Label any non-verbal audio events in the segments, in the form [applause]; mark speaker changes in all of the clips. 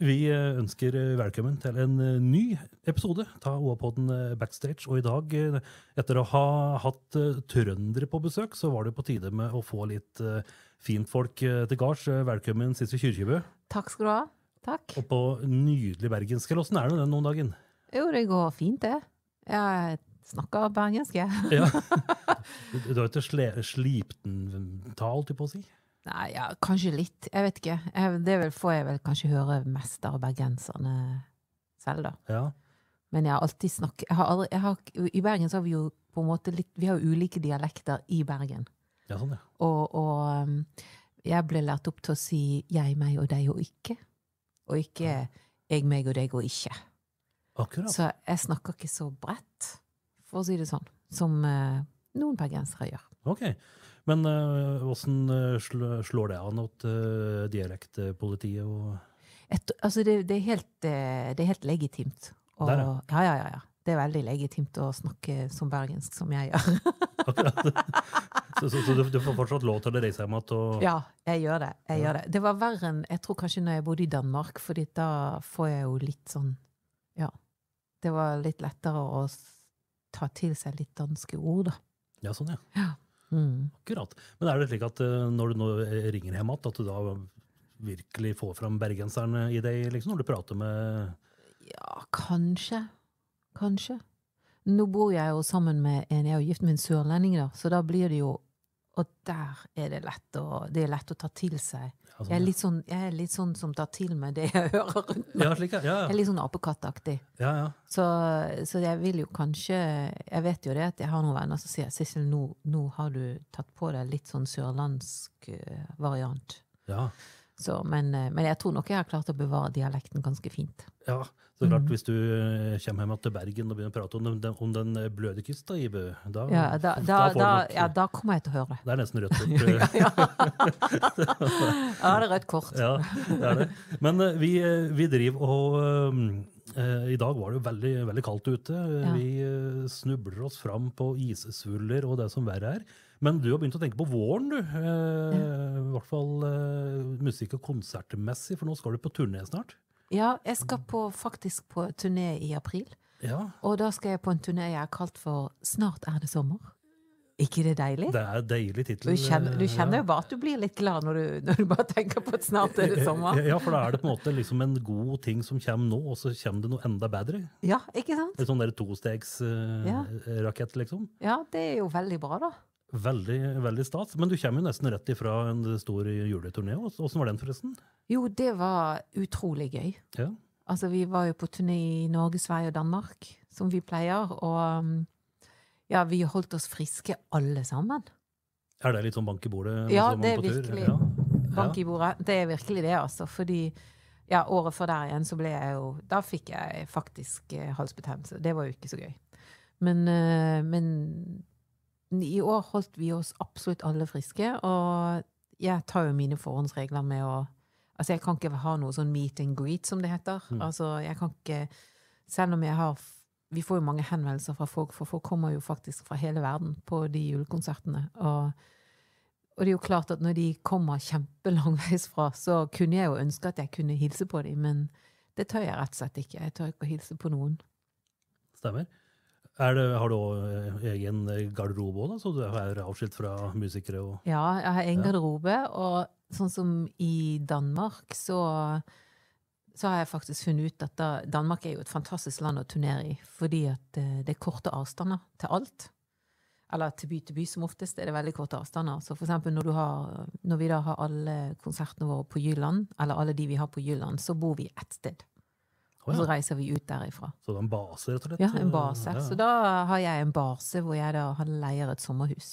Speaker 1: Vi eh, ønsker eh, velkommen til en eh, ny episode av OA-podden Backstage. Og i dag, eh, etter å ha hatt eh, trøndere på besøk, så var det på tide med å få litt eh, fintfolk eh, til gards. Eh, Velkommen, Sissel Kyrkjebø.
Speaker 2: Takk skal du ha. Takk.
Speaker 1: Og på nydelig bergensk. Eller åssen er det den noen dagen?
Speaker 2: Jo, det går fint, det. Jeg snakker bergensk, jeg.
Speaker 1: Ja. Du, har ikke sle, slipten-tal, holdt jeg på å si?
Speaker 2: Nei, ja, kanskje litt. Jeg vet ikke. Jeg, det får jeg vel kanskje høre mest av bergenserne selv, da.
Speaker 1: Ja.
Speaker 2: Men jeg har alltid snakket jeg har aldri, jeg har, I Bergen så har vi jo på en måte litt Vi har jo ulike dialekter i Bergen.
Speaker 1: ja, sånn, ja.
Speaker 2: Og, og um, jeg ble lært opp til å si jeg, meg og deg og ikke. Og ikke jeg, meg og deg og ikke.
Speaker 1: Akkurat.
Speaker 2: Så jeg snakker ikke så bredt, for å si det sånn, som eh, noen bergensere gjør.
Speaker 1: Ok. Men eh, åssen eh, sl slår det an mot uh, dialektpolitiet og
Speaker 2: Et, altså det, det, er helt, eh, det er helt legitimt. Og,
Speaker 1: Der,
Speaker 2: ja.
Speaker 1: ja.
Speaker 2: Ja, ja, ja, Det er veldig legitimt å snakke som bergensk, som jeg gjør. [laughs]
Speaker 1: Så, så, så du, får fortsatt lov til å reise hjem igjen
Speaker 2: ja, jeg gjør det. Jeg gjør det. Det var verre enn jeg tror kanskje når jeg bodde i Danmark, for da får jeg jo litt sånn Ja. Det var litt lettere å ta til seg litt danske ord, da.
Speaker 1: Ja, sånn, ja.
Speaker 2: Ja. Mm.
Speaker 1: Akkurat. Men er det slik at eh, når du nå ringer hjem igjen, at du da virkelig får fram bergenseren i deg, liksom, når du prater med
Speaker 2: Ja, kanskje. Kanskje. Nå bor jeg jo sammen med en Jeg er jo gift med en sørlending, da, så da blir det jo Og der er det lett å, det er lett å ta til seg.
Speaker 1: ja, sånn,
Speaker 2: Jeg er sånn, jeg er litt sånn som tar til meg det jeg [laughs] hører rundt meg.
Speaker 1: Ja, slik, ja.
Speaker 2: Jeg er litt sånn apekattaktig.
Speaker 1: ja, ja.
Speaker 2: Så, så jeg vil jo kanskje Jeg vet jo det at jeg har noen venner som sier Sissel, nå, nå har du tatt på deg litt sånn sørlandsk eh, variant.
Speaker 1: ja.
Speaker 2: Så, men, eh, men jeg tror nok jeg har klart å bevare dialekten ganske fint.
Speaker 1: ja. Så klart,
Speaker 2: mm.
Speaker 1: hvis du eh, kommer hjem til Bergen og begynner å prate om den, om den eh, bløde kyst, da, Ibe, da,
Speaker 2: Ja, da, da, da, ja, da kommer jeg til å høre det.
Speaker 1: Det er nesten rødt kort. [laughs] ja,
Speaker 2: ja. ja, det er rødt kort.
Speaker 1: Ja, det er det. Men vi, vi driver og I dag var det jo veldig, veldig kaldt ute.
Speaker 2: Ja.
Speaker 1: Vi snubler oss fram på issvuller og det som verre er. Men du har begynt å tenke på våren, du. Eh, I hvert fall eh, musikk- og konsertmessig, for nå skal du på turné snart.
Speaker 2: Ja, jeg skal på, faktisk på turné i april.
Speaker 1: Ja,
Speaker 2: Og da skal jeg på en turné jeg har kalt for Snart er det sommer. ikke det deilig?
Speaker 1: det er deilig
Speaker 2: Du kjenner, du
Speaker 1: eh,
Speaker 2: kjenner
Speaker 1: ja.
Speaker 2: jo bare at du blir litt glad når du, når du bare tenker på at snart er det sommer.
Speaker 1: Ja, for da er det på en måte liksom en god ting som kommer nå, og så kommer det noe enda bedre.
Speaker 2: Ja, ikke sant?
Speaker 1: En sånn der ja. liksom.
Speaker 2: Ja, det er jo veldig bra, da.
Speaker 1: Veldig, veldig stas. Men du kommer jo nesten rett ifra en stor juleturné. Åssen var den, forresten?
Speaker 2: Jo, det var utrolig gøy.
Speaker 1: Ja.
Speaker 2: Altså, vi var jo på turné i Norge, Sverige og Danmark, som vi pleier, og um, ja, vi holdt oss friske alle sammen.
Speaker 1: Er det litt sånn bank i bordet?
Speaker 2: Ja, det er virkelig
Speaker 1: Ja.
Speaker 2: Bank i bordet. Det er virkelig det, altså. Fordi ja, året før der igjen så ble jeg jo Da fikk jeg faktisk eh, halsbetennelse. Det var jo ikke så gøy. Men, eh, men i år holdt vi oss absolutt alle friske, og jeg tar jo mine forhåndsregler med å Altså, jeg kan ikke ha noe sånn meet and greet, som det heter.
Speaker 1: Mm.
Speaker 2: Altså, jeg kan ikke Selv om jeg har Vi får jo mange henvendelser fra folk, for folk kommer jo faktisk fra hele verden på de julekonsertene. Og og det er jo klart at når de kommer kjempelangveis fra, så kunne jeg jo ønske at jeg kunne hilse på dem, men det tør jeg rett og slett ikke. Jeg tør ikke å hilse på noen.
Speaker 1: Stemmer. Er det, har du òg egen garderobe òg, så du er avskilt fra musikere? og...
Speaker 2: Ja, jeg har egen
Speaker 1: Ja.
Speaker 2: garderobe, og sånn som i Danmark, så, så har jeg faktisk funnet ut at da, Danmark er jo et fantastisk land å turnere i, fordi at eh, det er korte avstander til alt. Eller til by til by, som oftest er det veldig korte avstander. Så for eksempel når, du har, når vi da har alle konsertene våre på Jylland, eller alle de vi har på Jylland, så bor vi ett sted. Og så reiser vi ut derifra.
Speaker 1: Så det er en base, rett og slett?
Speaker 2: Ja, en base. Så da har jeg en base hvor jeg da har leier et sommerhus.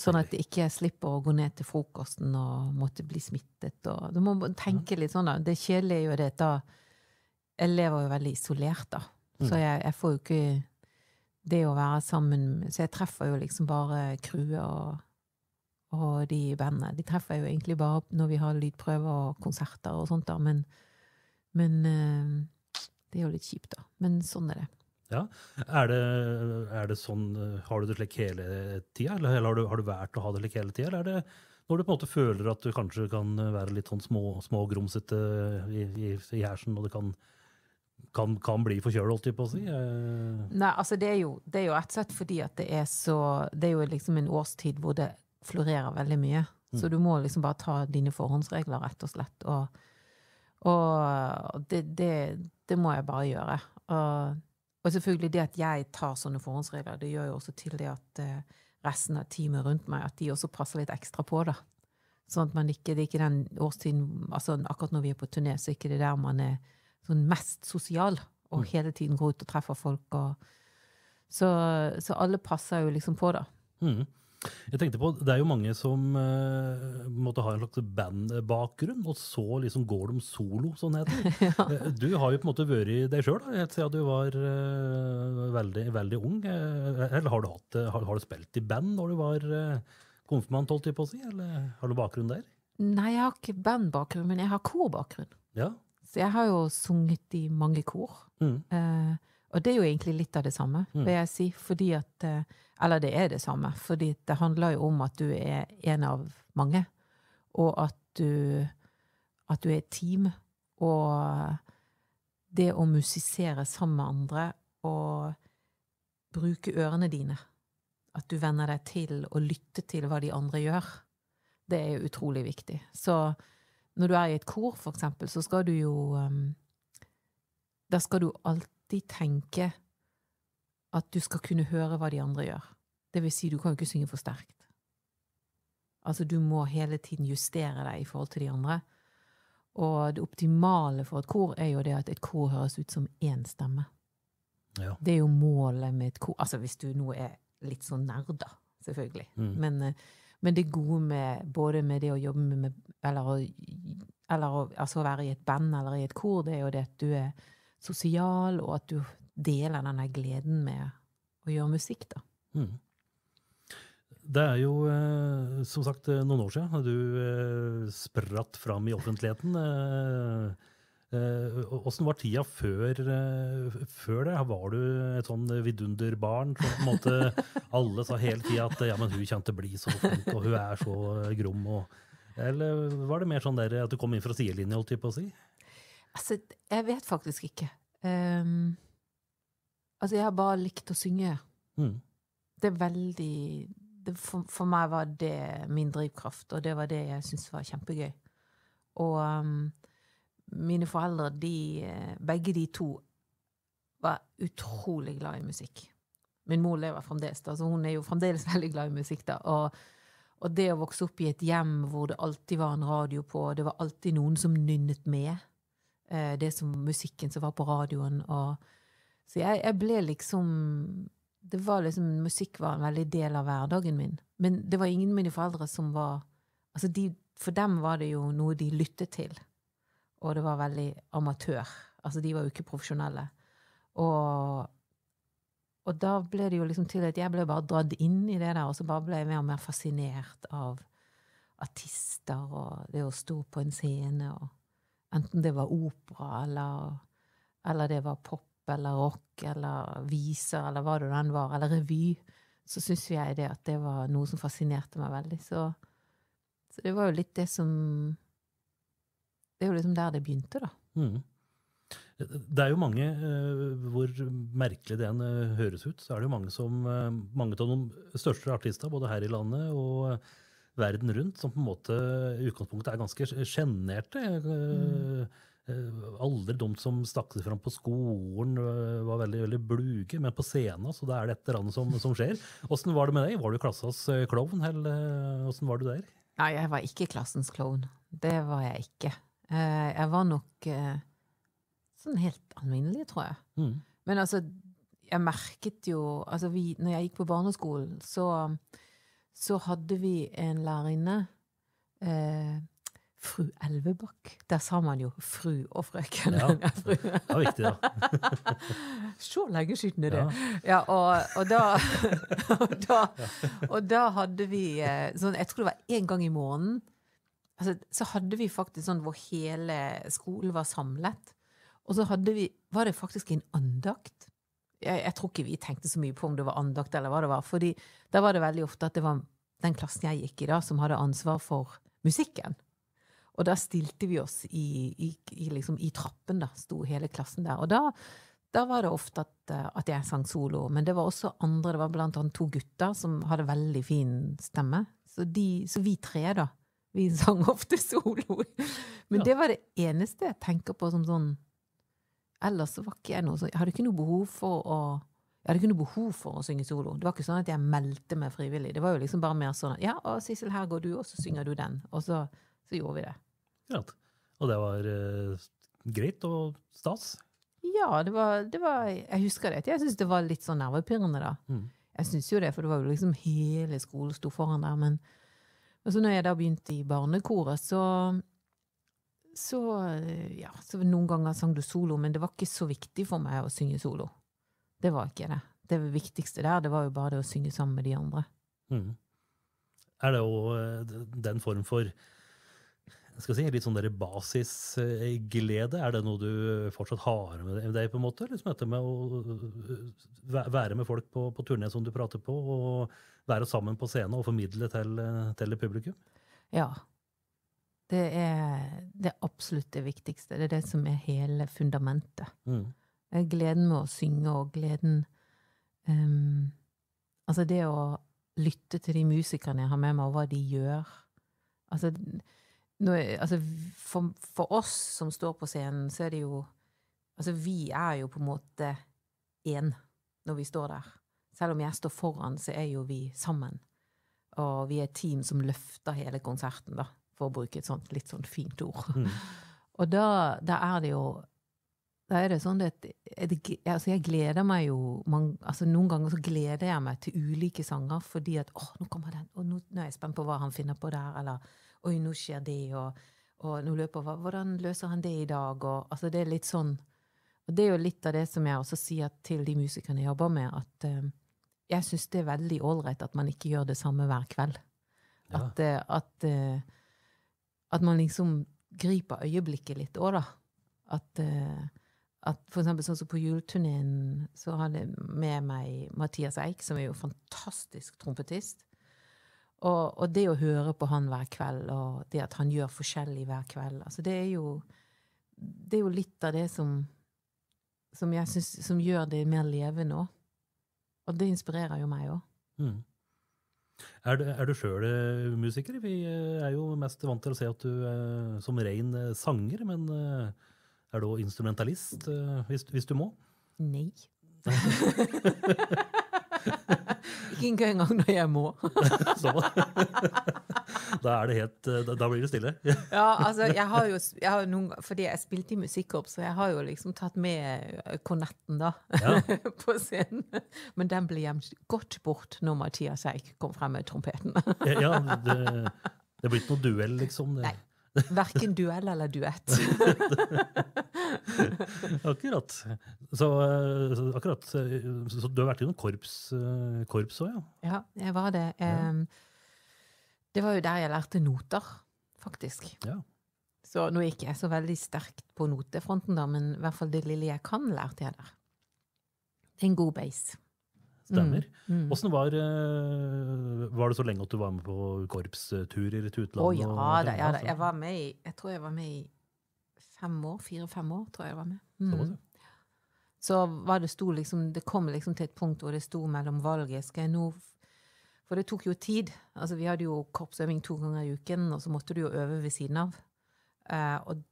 Speaker 2: Sånn at jeg ikke slipper å gå ned til frokosten og måtte bli smittet. Og du må tenke litt sånn, da. Det kjedelige er jo det at da Jeg lever jo veldig isolert, da. Så
Speaker 1: Mm.
Speaker 2: jeg, jeg får jo ikke det å være sammen Så jeg treffer jo liksom bare crewet og, og de i bandet. De treffer jeg jo egentlig bare når vi har lydprøver og konserter og sånt, da. Men, men eh, det er jo litt kjipt, da. Men sånn er det.
Speaker 1: Ja. Er, det, er det sånn Har du det slik hele tida, eller eller har du, har du valgt å ha det slik hele tida, eller er det Når du på en måte føler at du kanskje kan være litt sånn små, smågrumsete i, i, i hersen, og det kan, kan, kan bli forkjøla, holdt jeg på å si? Eh,
Speaker 2: Nei, altså det er jo, det er jo ett sett fordi at det er så Det er jo liksom en årstid hvor det florerer veldig mye. Så du må liksom bare ta dine forhåndsregler, rett og slett. Og, og det, det, det må jeg bare gjøre. Og, og selvfølgelig det at jeg tar sånne forhåndsregler, det gjør jo også til det at eh, resten av teamet rundt meg, at de også passer litt ekstra på, da. Sånn at man ikke, det er ikke den årstiden altså Akkurat når vi er på turné, så er ikke det der man er sånn mest sosial og hele tiden går ut og treffer folk. Og, så, så alle passer jo liksom på, da.
Speaker 1: Mm. Jeg tenkte på, Det er jo mange som uh, måtte ha en slags bandbakgrunn, og så liksom går de solo, sånn heter det. [laughs] Eh, Du har jo på en måte vært deg sjøl helt siden du var uh, veldig, veldig ung. Uh, eller har du, hatt, har, har du spilt i band når du var uh, konfirmant, holdt jeg på å si? Eller har du bakgrunn der?
Speaker 2: Nei, jeg har ikke bandbakgrunn, men jeg har korbakgrunn.
Speaker 1: Ja.
Speaker 2: Så jeg har jo sunget i mange kor.
Speaker 1: Mm.
Speaker 2: Og det er jo egentlig litt av det samme,
Speaker 1: Mm.
Speaker 2: vil jeg si. Fordi at eh, Eller det er det samme, fordi det handler jo om at du er en av mange. Og at du At du er et team. Og det å musisere sammen med andre og bruke ørene dine. At du venner deg til å lytte til hva de andre gjør. Det er jo utrolig viktig. Så når du er i et kor, for eksempel, så skal du jo um, Da skal du alltid tenke at du skal kunne høre hva de andre gjør. Det vil si, du kan jo ikke synge for sterkt. Altså, du må hele tiden justere deg i forhold til de andre. Og det optimale for et kor er jo det at et kor høres ut som én stemme.
Speaker 1: ja.
Speaker 2: Det er jo målet med et kor. Altså hvis du nå er litt sånn nerda, selvfølgelig.
Speaker 1: Mm.
Speaker 2: Men, eh, men det gode med både med det å jobbe med, med Eller, å, eller å, altså å være i et band eller i et kor, det er jo det at du er sosial, og at du deler denne gleden med å gjøre musikk, da.
Speaker 1: Mm. Det er jo eh, som sagt eh, noen år siden du eh, spratt fram i offentligheten. Åssen var tida før, før det? Var du et sånn vidunderbarn? som på en måte alle sa hele tida at ja, men hun å bli så flink, og hun er så grom. Og, eller var det mer sånn der at du kom inn fra sidelinja, å si?
Speaker 2: Altså, jeg vet faktisk ikke. Um, altså, jeg har bare likt å synge.
Speaker 1: Mm.
Speaker 2: det er veldig det, for, for meg var det min drivkraft, og det var det jeg syntes var kjempegøy. Og um, mine foreldre, de, eh, begge de to, var utrolig glad i musikk. Min mor lever fremdeles, da, så hun er jo fremdeles [laughs] veldig glad i musikk. da, og og det å vokse opp i et hjem hvor det alltid var en radio på, det var alltid noen som nynnet med eh, det som musikken som var på radioen. Og, så jeg, jeg ble liksom det var liksom, Musikk var en veldig del av hverdagen min. Men det var ingen av mine foreldre som var altså de, For dem var det jo noe de lyttet til. Og det var veldig amatør. Altså, de var jo ikke profesjonelle. Og, og da ble det jo liksom til at jeg ble bare dratt inn i det der, og så bare ble jeg mer og mer fascinert av artister og det å stå på en scene, og enten det var opera eller, eller det var pop eller rock eller viser eller hva det den var, eller revy, så syns jeg det at det var noe som fascinerte meg veldig. Så, så det var jo litt det som Det er jo liksom der det begynte, da.
Speaker 1: Mm. Det er jo mange, eh, hvor merkelig det enn eh, høres ut, så er det jo mange som eh, mange av de største artister, både her i landet og verden rundt, som på en måte i utgangspunktet er ganske sjenerte. Mm. Aldri dumt som stakk seg fram på skolen, eh, var veldig veldig bluge, men på scenen så da er det et eller annet som, som skjer. Åssen var det med deg? Var du klassas eh, klovn, eller åssen var du der?
Speaker 2: Nei, jeg var ikke klassens klovn. Det var jeg ikke. Jeg var nok sånn helt alminnelig, tror jeg.
Speaker 1: Mm.
Speaker 2: Men altså, jeg merket jo altså vi, Når jeg gikk på barneskolen, så, så hadde vi en lærerinne, eh, fru Elvebakk. Der sa man jo fru og frøken.
Speaker 1: Ja. Det var viktig, da.
Speaker 2: Så lenge siden er det.
Speaker 1: Ja.
Speaker 2: Ja, og, og, da, [laughs] og, da, og da hadde vi eh, sånn, Jeg tror det var én gang i måneden. Altså, så hadde vi faktisk sånn hvor hele skolen var samlet. Og så hadde vi, var det faktisk en andakt. Jeg, jeg tror ikke vi tenkte så mye på om det var andakt eller hva det var. fordi da var det veldig ofte at det var den klassen jeg gikk i, da, som hadde ansvar for musikken. Og da stilte vi oss i, i, i, liksom, i trappen, da, sto hele klassen der. Og da, da var det ofte at, eh, at, jeg sang solo. Men det var også andre, det var blant annet to gutter som hadde veldig fin stemme. Så, de, så vi tre, da, vi [laughs] sang ofte solo. Men ja. det var det eneste jeg tenker på som sånn Ellers så var ikke jeg noe sånn Jeg hadde ikke noe behov for å jeg hadde ikke noe behov for å synge solo. Det var ikke sånn at jeg meldte meg frivillig. Det var jo liksom bare mer sånn at Ja, og Sissel, her går du, og så synger du den. Og så, så gjorde vi det.
Speaker 1: Ja, Og det var uh, greit og stas?
Speaker 2: Ja, det var, det var Jeg husker det. Jeg syns det var litt sånn nervepirrende, da. Mm. Jeg syns jo det, for det var jo liksom hele skolen sto foran der. Men så når jeg da begynte i barnekoret, så så, ja, så noen ganger sang du solo, men det var ikke så viktig for meg å synge solo. Det var ikke det. Det viktigste der det var jo bare det å synge sammen med de andre. Mm.
Speaker 1: Er det òg eh, den form for skal si, litt sånn basisglede? Er det noe du fortsatt har med deg? på en måte? Liksom dette med å eh, være med folk på, på turné som du prater på, og være sammen på scenen og formidle til, til publikum?
Speaker 2: Ja. Det er, det er absolutt det viktigste. Det er det som er hele fundamentet. Mm. Eh, gleden med å synge og gleden um, Altså det å lytte til de musikerne jeg har med meg, og hva de gjør. Altså, nå, altså for, for, oss som står på scenen, så er det jo Altså, vi er jo på en måte én når vi står der. Selv om jeg står foran, så er jo vi sammen. Og vi er et team som løfter hele konserten, da, for å bruke et sånt litt sånn fint ord. Mm. [laughs] Og da, da, er det jo da er det sånn at altså jeg gleder meg jo man, altså Noen ganger så gleder jeg meg til ulike sanger fordi at åh, nå kommer den, og nå, nå, er jeg spent på hva han finner på der, eller oi, nå skjer det, og, og nå løper Hvordan løser han det i dag? Og, altså det er litt sånn Og det er jo litt av det som jeg også sier til de musikerne jeg jobber med, at uh, jeg syns det er veldig ålreit at man ikke gjør det samme hver kveld. Ja. At, uh, at, uh, at, man liksom griper øyeblikket litt òg, da. At at for eksempel sånn som på juleturneen så hadde jeg med meg Mathias Eik, som er jo fantastisk trompetist. Og, og, det å høre på han hver kveld, og det at han gjør forskjellig hver kveld, altså det er jo, det er jo litt av det som, som jeg synes, som gjør det mer levende òg. Og det inspirerer jo meg òg.
Speaker 1: Er du, er du sjøl eh, musiker? Vi eh, er jo mest vant til å se at du er som ren eh, sanger, men er du òg instrumentalist, eh, hvis, hvis, du må?
Speaker 2: Nei. [laughs] Ikke engang når jeg må. [laughs]
Speaker 1: da det helt eh, Da blir det stille.
Speaker 2: ja, altså, jeg har jo jeg har noen, Fordi jeg spilte i musikkorps, så jeg har jo liksom tatt med eh, kornetten da, ja. [laughs] på scenen. Men den ble gjemt godt bort når Mathias Eik kom frem med trompeten.
Speaker 1: ja, det, det blir ikke noe duell, liksom?
Speaker 2: Det. Nei. Verken duell eller duett. [laughs]
Speaker 1: akkurat. Så, akkurat. Så du har vært i noen korps òg, ja?
Speaker 2: Ja, jeg var det. Ja. Det var jo der jeg lærte noter, faktisk. Ja. Så nå gikk jeg så veldig sterkt på notefronten, da, men i hvert fall det lille jeg kan, lærte jeg der. Det er en god base.
Speaker 1: Stemmer. Mm, mm. var, eh, var det så lenge at du var med på korpsturer til utlandet?
Speaker 2: Å oh, ja, da, ja da, jeg var med i Jeg tror jeg var med i fem år. Fire-fem år, tror jeg jeg var med. Mm. Så var det sto liksom Det kom liksom til et punkt hvor det sto mellom valget. Skal jeg nå For det tok jo tid. Altså, vi hadde jo korpsøving to ganger i uken, og så måtte du jo øve ved siden av. Uh, og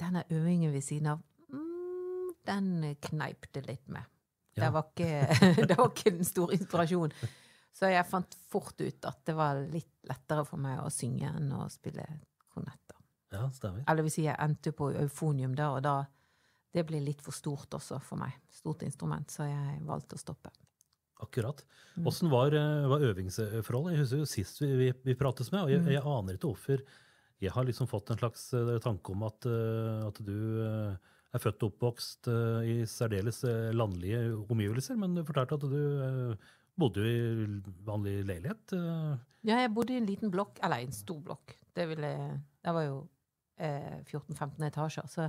Speaker 2: denne øvingen ved siden av, mm, den kneip det litt med. Ja. Det, var ikke, [laughs] det var ikke den store inspirasjonen. Så jeg fant fort ut at det var litt lettere for meg å synge enn å spille kornetter.
Speaker 1: Ja, stemmer.
Speaker 2: Eller hvis jeg endte på eufonium da, og da Det ble litt for stort også for meg. Stort instrument, så jeg valgte å stoppe.
Speaker 1: Akkurat. Åssen var, eh, var øvingsforholdet? Jeg husker jo sist vi, vi, vi prates med, og jeg, jeg, aner ikke hvorfor jeg har liksom fått en slags eh, tanke om at, eh, at du er født og oppvokst i særdeles landlige omgivelser, men du fortalte at du bodde i vanlig leilighet?
Speaker 2: Ja, jeg bodde i en liten blokk, eller en stor blokk. Det, ville, det var jo 14-15 etasjer, så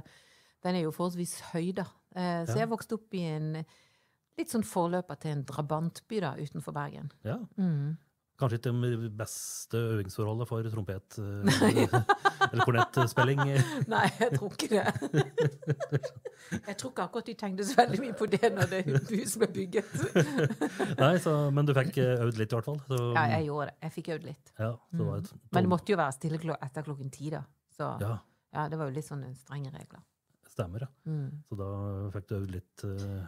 Speaker 2: den er jo forholdsvis høy, da. så jeg vokste opp i en litt sånn forløper til en drabantby da, utenfor Bergen.
Speaker 1: Ja. Mm. Kanskje ikke de beste øvingsforholdet for trompet- eh, [laughs] [laughs] eller kornettspilling. [laughs]
Speaker 2: Nei, jeg tror ikke det. Jeg tror ikke akkurat de tenkte så veldig mye på det når det huset ble bygget.
Speaker 1: Nei, så, men du fikk eh, øvd litt, i hvert fall. Så,
Speaker 2: Ja, jeg gjorde det. Jeg fikk øvd litt.
Speaker 1: ja, det var et,
Speaker 2: Men det måtte jo være stille etter klokken ti, da. Så
Speaker 1: Ja,
Speaker 2: ja, det var jo litt sånne strenge regler.
Speaker 1: stemmer, ja.
Speaker 2: Mm.
Speaker 1: Så da fikk du øvd litt eh,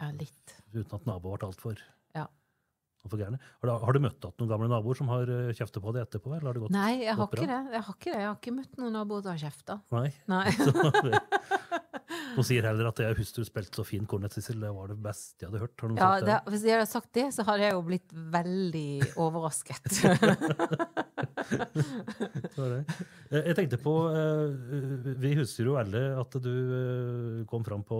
Speaker 2: Ja, litt.
Speaker 1: uten at naboen ble altfor
Speaker 2: Ja.
Speaker 1: alt for gærne. Har, du- har du møtt noen gamle naboer som har kjefta på deg etterpå? Eller har det gått
Speaker 2: Nei, jeg har ikke det. Jeg har ikke det. Jeg har ikke møtt noen naboer som har kjefta.
Speaker 1: Nei.
Speaker 2: Nei. [laughs]
Speaker 1: Hun [laughs] sier heller at jeg husker du spilte så fin kornett, Sissel. Det var det beste jeg hadde hørt.
Speaker 2: Ja, det, hvis jeg hadde sagt det, så hadde jeg jo blitt veldig overrasket. [laughs] [laughs]
Speaker 1: Eh, Jeg tenkte på eh, Vi husker jo alle at du eh, kom fram på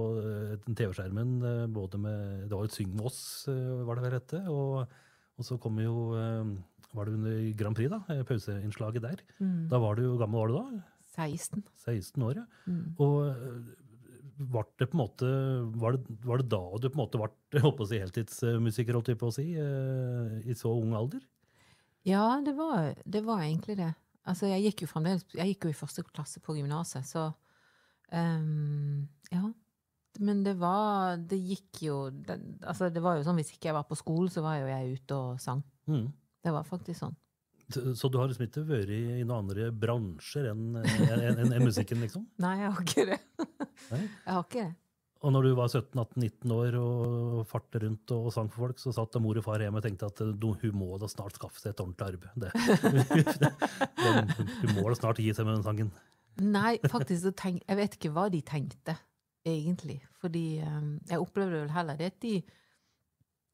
Speaker 1: TV-skjermen både med Det var jo et Syng med oss, var det vel hette? Og, og så kom jo Var det under Grand Prix, da? Pauseinnslaget der.
Speaker 2: Mm.
Speaker 1: Da var du Hvor gammel var du da?
Speaker 2: 16.
Speaker 1: 16 år, ja.
Speaker 2: Mm.
Speaker 1: Og var det på en måte Var det, var det da du på en måte ble [laughs] si, heltidsmusiker, holdt jeg på å si, i så ung alder?
Speaker 2: Ja, det var, det var egentlig det. Altså, jeg gikk jo fremdeles Jeg gikk jo i første klasse på gymnaset, så um, Ja. Men det var Det gikk jo det, Altså, det var jo sånn hvis ikke jeg var på skolen, så var jo jeg ute og sang.
Speaker 1: Mm.
Speaker 2: Det var faktisk sånn.
Speaker 1: Så du har liksom ikke vært i noen andre bransjer enn en, en, en musikken, liksom? [laughs]
Speaker 2: Nei, jeg har ikke det. Jeg har ikke det.
Speaker 1: Og når du var 17-18-19 år og fartet rundt og sang for folk, så satt da mor og far hjemme og tenkte at hun må da snart skaffe seg et ordentlig arbeid. Det, [laughs] hun må da snart gi seg med den sangen.
Speaker 2: Nei, faktisk tenk, Jeg vet ikke hva de tenkte, egentlig. Fordi um, jeg opplevde vel heller det at de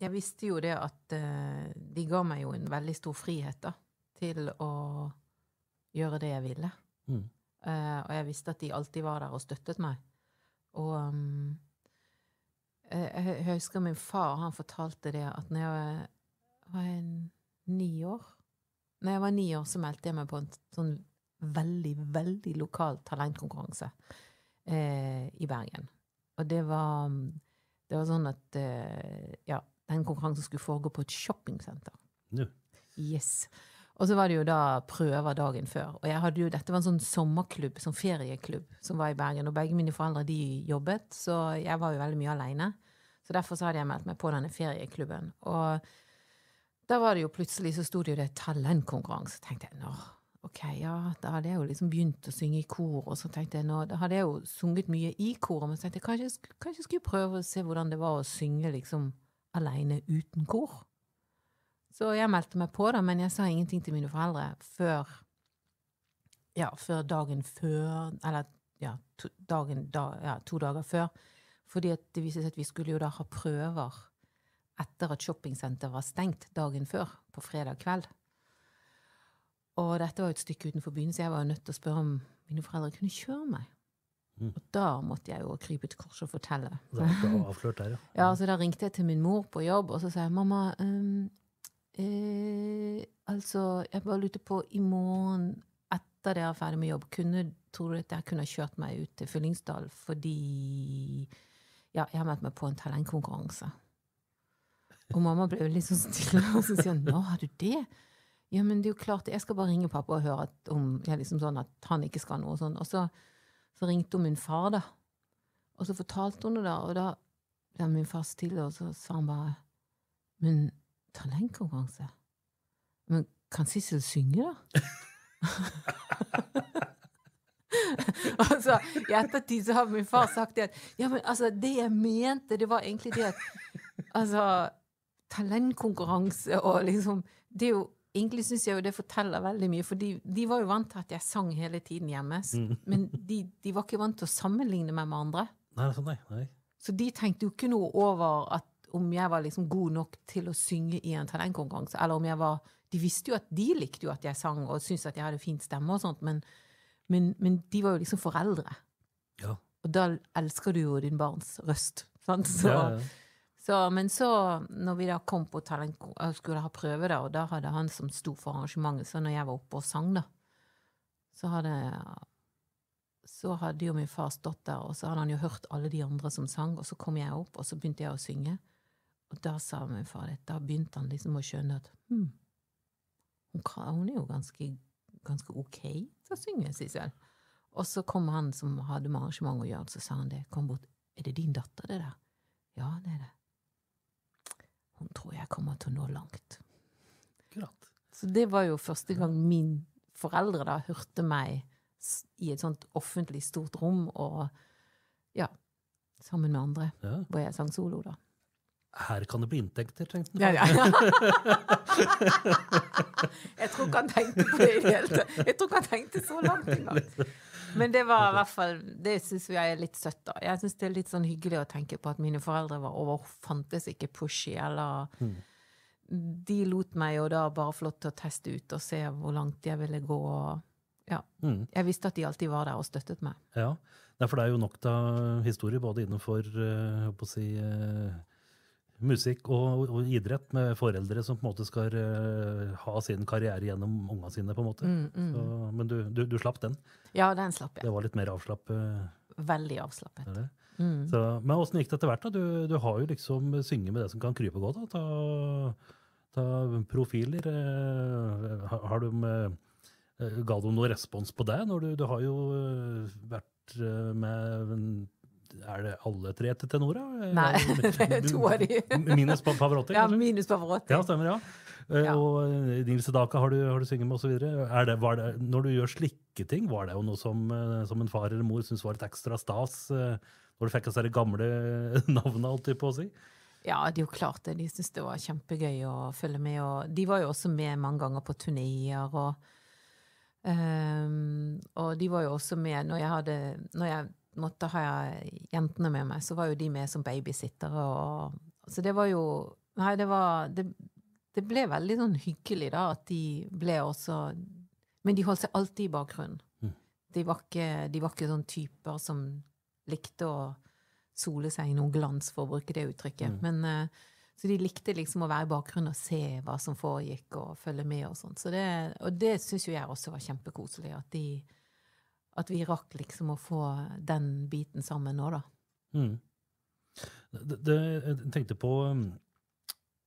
Speaker 2: Jeg visste jo det at uh, de ga meg jo en veldig stor frihet, da, til å gjøre det jeg ville.
Speaker 1: Mm.
Speaker 2: Uh, og jeg visste at de alltid var der og støttet meg. Og um, jeg, jeg husker min far, han fortalte det at når jeg var ni år Når jeg var ni år, så meldte jeg meg på en sånn veldig, veldig lokal talentkonkurranse eh, i Bergen. Og det var, det var sånn at eh, Ja, den konkurransen skulle foregå på et shoppingsenter.
Speaker 1: Nu.
Speaker 2: Yes. Og så var det jo da prøver dagen før. Og jeg hadde jo, dette var en sånn sommerklubb, sånn ferieklubb, som var i Bergen. Og begge mine foreldre de jobbet, så jeg var jo veldig mye aleine. Så derfor så hadde jeg meldt meg på denne ferieklubben. Og da var det jo plutselig så sto det jo det talentkonkurranse. Så tenkte jeg nå, ok, ja, da hadde jeg jo liksom begynt å synge i kor. Og så tenkte jeg nå, da hadde jeg jo sunget mye i koret, men så tenkte jeg kanskje, kanskje skulle prøve å se hvordan det var å synge liksom aleine uten kor. Så jeg meldte meg på, da, men jeg sa ingenting til mine foreldre før Ja, før dagen før Eller ja, to, dagen, da, ja, to dager før. Fordi at det viste seg at vi skulle jo da ha prøver etter at shoppingsenteret var stengt dagen før, på fredag kveld. Og dette var jo et stykke utenfor byen, så jeg var jo nødt til å spørre om mine foreldre kunne kjøre meg.
Speaker 1: Mm.
Speaker 2: Og da måtte jeg jo krype til korset og fortelle.
Speaker 1: Det var avslørt der, ja. [laughs]
Speaker 2: Ja, så da ringte jeg til min mor på jobb, og så sa jeg, mamma, ehm, eh, altså, jeg bare lurte på, i morgen etter jeg er ferdig med jobb, kunne, tror du at jeg kunne kjørt meg ut til Fyllingsdal, fordi, ja, jeg har meldt meg på en talentkonkurranse. Og mamma ble litt sånn stille, [laughs] og så sier hun, nå har du det? Ja, men det er jo klart, jeg skal bare ringe pappa og høre at, om, ja, liksom sånn at han ikke skal noe sånn. Og så, så ringte hun min far da, og så fortalte hun det da, og da ble min far stille, og så sa han bare Men talentkonkurranse? Men kan Sissel synge, da? [laughs] altså, I ettertid så har min far sagt det at Ja, men altså, det jeg mente, det var egentlig det at Altså, talentkonkurranse og liksom Det er jo Egentlig syns jeg jo det forteller veldig mye, for de, de var jo vant til at jeg sang hele tiden hjemme.
Speaker 1: Mm.
Speaker 2: Men de, de var ikke vant til å sammenligne meg med andre.
Speaker 1: Nei, sånn, nei, nei.
Speaker 2: Så de tenkte jo ikke noe over at om jeg var liksom god nok til å synge i en talentkonkurranse, eller om jeg var De visste jo at de likte jo at jeg sang og syntes at jeg hadde fin stemme og sånt, men, men, men de var jo liksom foreldre.
Speaker 1: Ja.
Speaker 2: Og da elsker du jo din barns røst. Sant? Så,
Speaker 1: Ja, ja.
Speaker 2: så, men så, når vi da kom på talent, skulle ha prøve, da, og da hadde han som sto for arrangementet, så når jeg var oppe og sang, da, så hadde så hadde jo min far stått der, og så hadde han jo hørt alle de andre som sang, og så kom jeg opp, og så begynte jeg å synge. Og da sa min far det. Da begynte han liksom å skjønne at hm, hun, er jo ganske, ganske ok til å synge, Sissel. Og så kom han som hadde med arrangement å gjøre, så sa han det. Kom bort. Er det din datter, det der? Ja, det er det. Hun tror jeg kommer til å nå langt.
Speaker 1: Akkurat.
Speaker 2: Så det var jo første gang min foreldre da hørte meg i et sånt offentlig stort rom, og ja, sammen med andre,
Speaker 1: Ja.
Speaker 2: hvor jeg sang solo, da.
Speaker 1: Her kan det bli inntekter, tenkte
Speaker 2: Ja,
Speaker 1: han.
Speaker 2: ja. [laughs] jeg tror ikke han tenkte på det i det hele tatt. Jeg tror ikke han tenkte så langt engang. Men det var i hvert fall, det syns jeg er litt søtt. da. Jeg syns det er litt sånn hyggelig å tenke på at mine foreldre var over, fantes ikke pushy, eller De lot meg jo da bare få lov til å teste ut og se hvor langt jeg ville gå. ja.
Speaker 1: Mm.
Speaker 2: Jeg visste at de alltid var der og støttet meg.
Speaker 1: Ja, for det er jo nok av historier både innenfor eh, jeg holdt på å si, eh, musikk og, og idrett, med foreldre som på en måte skal uh, ha sin karriere gjennom ungene sine. på en måte.
Speaker 2: Mm, mm.
Speaker 1: Så, men du, du, du slapp den.
Speaker 2: Ja, den slapp jeg.
Speaker 1: Det var litt mer avslappet.
Speaker 2: Veldig avslappet. Mm.
Speaker 1: Så, men åssen gikk det etter hvert? da? Du, du har jo liksom synge med det som kan krype godt. Da. Ta, ta profiler. Uh, har, har du med, eh, Ga du noe respons på det? Når du, du har jo eh, vært eh, med Er det alle tre til Tenora?
Speaker 2: Nei, [laughs] to av de.
Speaker 1: Minus Pa- Pavarotti?
Speaker 2: Ja, minus Pavarotti.
Speaker 1: Ja, stemmer, ja. Eh,
Speaker 2: Ja.
Speaker 1: Og eh, Nils Sedaka har du, har du sunget med, osv. Når du gjør slike ting, var det jo noe som, eh, som en far eller mor syntes var et ekstra stas? Når du fikk disse gamle [laughs] navnene, jeg på å si?
Speaker 2: Ja, det er jo klart det. De syntes det var kjempegøy å følge med. Og de var jo også med mange ganger på turneer. Og, Um, og de var jo også med når jeg hadde Når jeg måtte ha jentene med meg, så var jo de med som babysittere. Og, så det var jo Nei, det var det, det ble veldig sånn hyggelig, da, at de ble også Men de holdt seg alltid i bakgrunnen.
Speaker 1: Mm.
Speaker 2: De var ikke, de var ikke sånn typer som likte å sole seg i noen glans, for å bruke det uttrykket.
Speaker 1: Mm.
Speaker 2: Men, eh, så de likte liksom å være i bakgrunnen og se hva som foregikk, og følge med og sånn. Så det, og det syns jo jeg også var kjempekoselig, at, de, at vi rakk liksom å få den biten sammen nå, da.
Speaker 1: Mm. Det, det, jeg tenkte på um,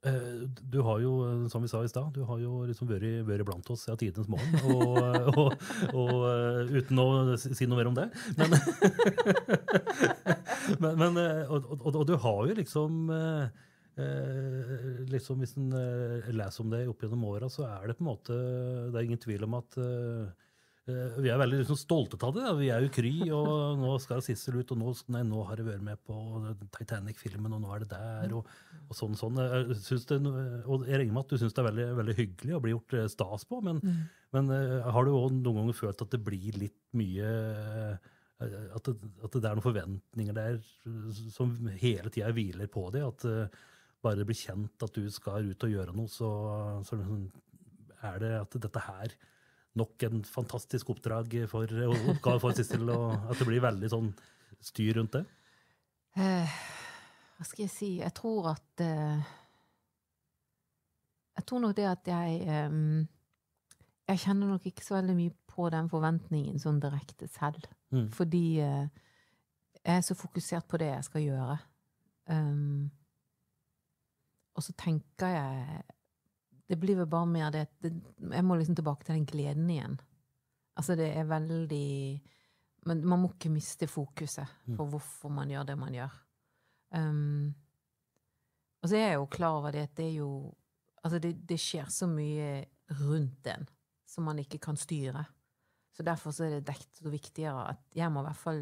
Speaker 1: eh, Du har jo, som vi sa i stad, du har jo liksom vært, vært blant oss siden tidenes morgen. Og, [laughs] og, og eh, uten å si noe mer om det. Men, [laughs] men, men eh, og, og, du har jo liksom liksom Hvis en leser om det opp gjennom åra, så er det på en måte Det er ingen tvil om at Vi er veldig liksom stolte av det. Da. Vi er jo Kry, og [laughs] nå skal Sissel ut, og nå, nei, nå har jeg vært med på Titanic-filmen, og nå er det der, og, og sånn. sånn. Jeg synes det, og jeg regner med at du syns det er veldig, veldig hyggelig å bli gjort eh, stas på, men, men eh, har du òg noen ganger følt at det blir litt mye eh, at det, at det er noen forventninger der som hele tida hviler på deg? At eh, bare det blir kjent at du skal ut og gjøre noe, så, så liksom er det at dette her nok en fantastisk oppdrag for, oppgave for Sissel, og at det blir veldig sånn styr rundt det?
Speaker 2: Eh, hva skal jeg si? Jeg tror at eh, Jeg tror nok det at jeg eh, Jeg kjenner nok ikke så veldig mye på den forventningen sånn direkte selv.
Speaker 1: Mm.
Speaker 2: Fordi eh, jeg er så fokusert på det jeg skal gjøre. Um, og så tenker jeg Det blir vel bare mer det, det Jeg må liksom tilbake til den gleden igjen. Altså, det er veldig Men man må ikke miste fokuset på hvorfor man gjør det man gjør. Um, og så er jeg jo klar over det at det er jo Altså, det, det skjer så mye rundt en som man ikke kan styre. Så derfor så er det desto viktigere at jeg må i hvert fall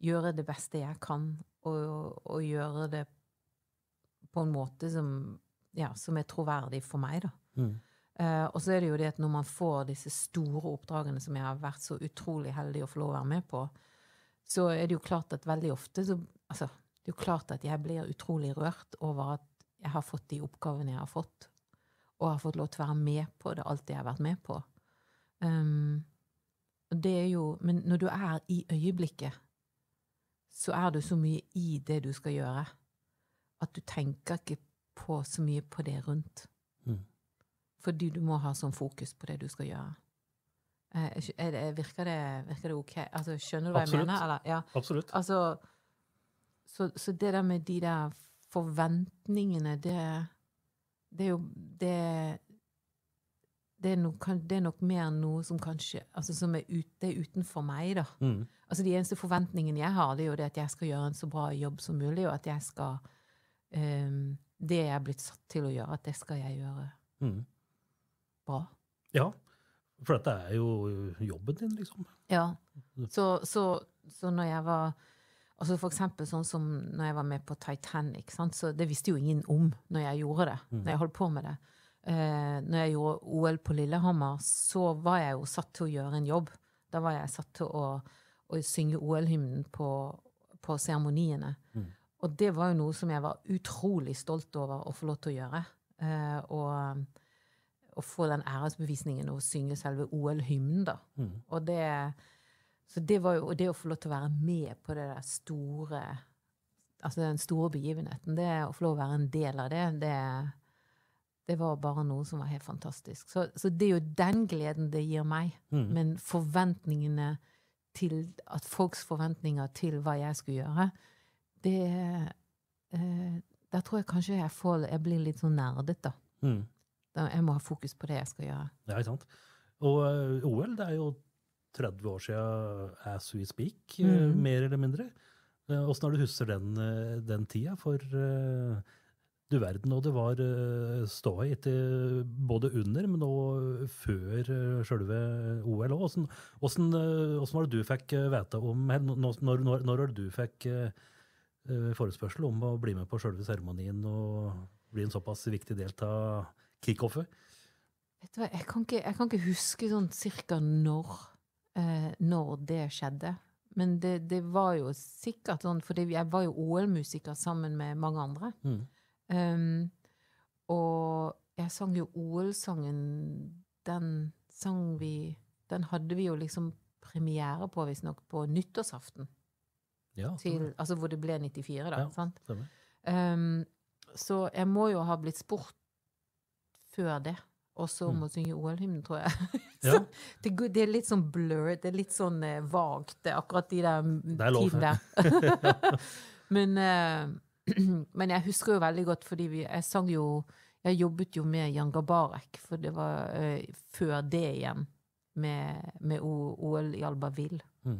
Speaker 2: gjøre det beste jeg kan, og, og gjøre det på en måte som, ja, som er troverdig for meg, da.
Speaker 1: Mm.
Speaker 2: Uh, og så er det jo det at når man får disse store oppdragene som jeg har vært så utrolig heldig å få lov å være med på, så er det jo klart at veldig ofte så Altså, det er jo klart at jeg blir utrolig rørt over at jeg har fått de oppgavene jeg har fått, og har fått lov til å være med på det, alt det jeg har vært med på. Um, det er jo Men når du er i øyeblikket, så er du så mye i det du skal gjøre, at du tenker ikke på så mye på det rundt.
Speaker 1: Mm.
Speaker 2: Fordi du må ha sånn fokus på det du skal gjøre. Eh, er det, virker, det, virker det ok? Altså, skjønner du hva
Speaker 1: Absolutt.
Speaker 2: jeg mener? Eller? Ja.
Speaker 1: Absolutt.
Speaker 2: Altså, så, så det der med de der forventningene, det, det er jo det, det, er nok, det er nok mer noe som kanskje altså som er ute utenfor meg, da.
Speaker 1: Mm.
Speaker 2: Altså De eneste forventningene jeg har, det er jo det at jeg skal gjøre en så bra jobb som mulig, og at jeg skal ehm, Det jeg er blitt satt til å gjøre, at det skal jeg gjøre
Speaker 1: Mm.
Speaker 2: bra.
Speaker 1: Ja, for dette er jo jobben din, liksom.
Speaker 2: Ja. Så, så, så når jeg var Altså for eksempel sånn som når jeg var med på Titanic, sant? så det visste jo ingen om når jeg gjorde det. Når jeg holdt på med det. Eh, når jeg gjorde OL på Lillehammer, så var jeg jo satt til å gjøre en jobb. Da var jeg satt til å, å synge OL-hymnen på, på seremoniene. Og det var jo noe som jeg var utrolig stolt over å få lov til å gjøre. Eh, og, å få den æresbevisningen å synge selve OL-hymnen, da. Og det så det var jo og det å få lov til å være med på det der store Altså den store begivenheten, det å få lov til å være en del av det, det, det var bare noe som var helt fantastisk. Så, så det er jo den gleden det gir meg. Men forventningene til At folks forventninger til hva jeg skulle gjøre, det eh, Der tror jeg kanskje jeg, får, jeg blir litt sånn nerdete, da.
Speaker 1: Mm.
Speaker 2: da. Jeg må ha fokus på det jeg skal gjøre.
Speaker 1: Ja, ikke sant? Og uh, OL, det er jo 30 år siden as we speak,
Speaker 2: mm.
Speaker 1: uh, mer eller mindre. Åssen uh, har du husker den, eh, den tida? For eh, du verden, og det var uh, ståa ikke både under, men òg før uh, sjølve OL òg. Åssen eh, var det du fikk eh, vite om Når, når, når, når du fikk eh, eh, forespørsel om å bli med på sjølve seremonien og bli en såpass viktig del av kickoffet?
Speaker 2: Vet du hva, jeg kan ikke, jeg kan ikke huske sånn cirka når, eh, når det skjedde. Men det, det var jo sikkert sånn, for jeg var jo OL-musiker sammen med mange andre.
Speaker 1: Mm.
Speaker 2: Um, og jeg sang jo OL-sangen Den sang vi Den hadde vi jo liksom premiere på, visstnok, på nyttårsaften.
Speaker 1: Ja,
Speaker 2: Til, altså hvor det ble 94, da.
Speaker 1: Ja.
Speaker 2: sant? Um, så jeg må jo ha blitt spurt før det, også om
Speaker 1: Mm.
Speaker 2: å synge OL-hymnen, tror jeg. [laughs]
Speaker 1: Ja.
Speaker 2: det, det er litt sånn blurred, det er litt sånn eh, vagt, det er akkurat de der
Speaker 1: Det er
Speaker 2: tiden der. [laughs] men, eh, [clears throat] men jeg husker jo veldig godt, fordi vi, jeg sang jo Jeg jobbet jo med Jan Gabarek, for det var eh, før det igjen, med, med OL i Albertville.
Speaker 1: Mm.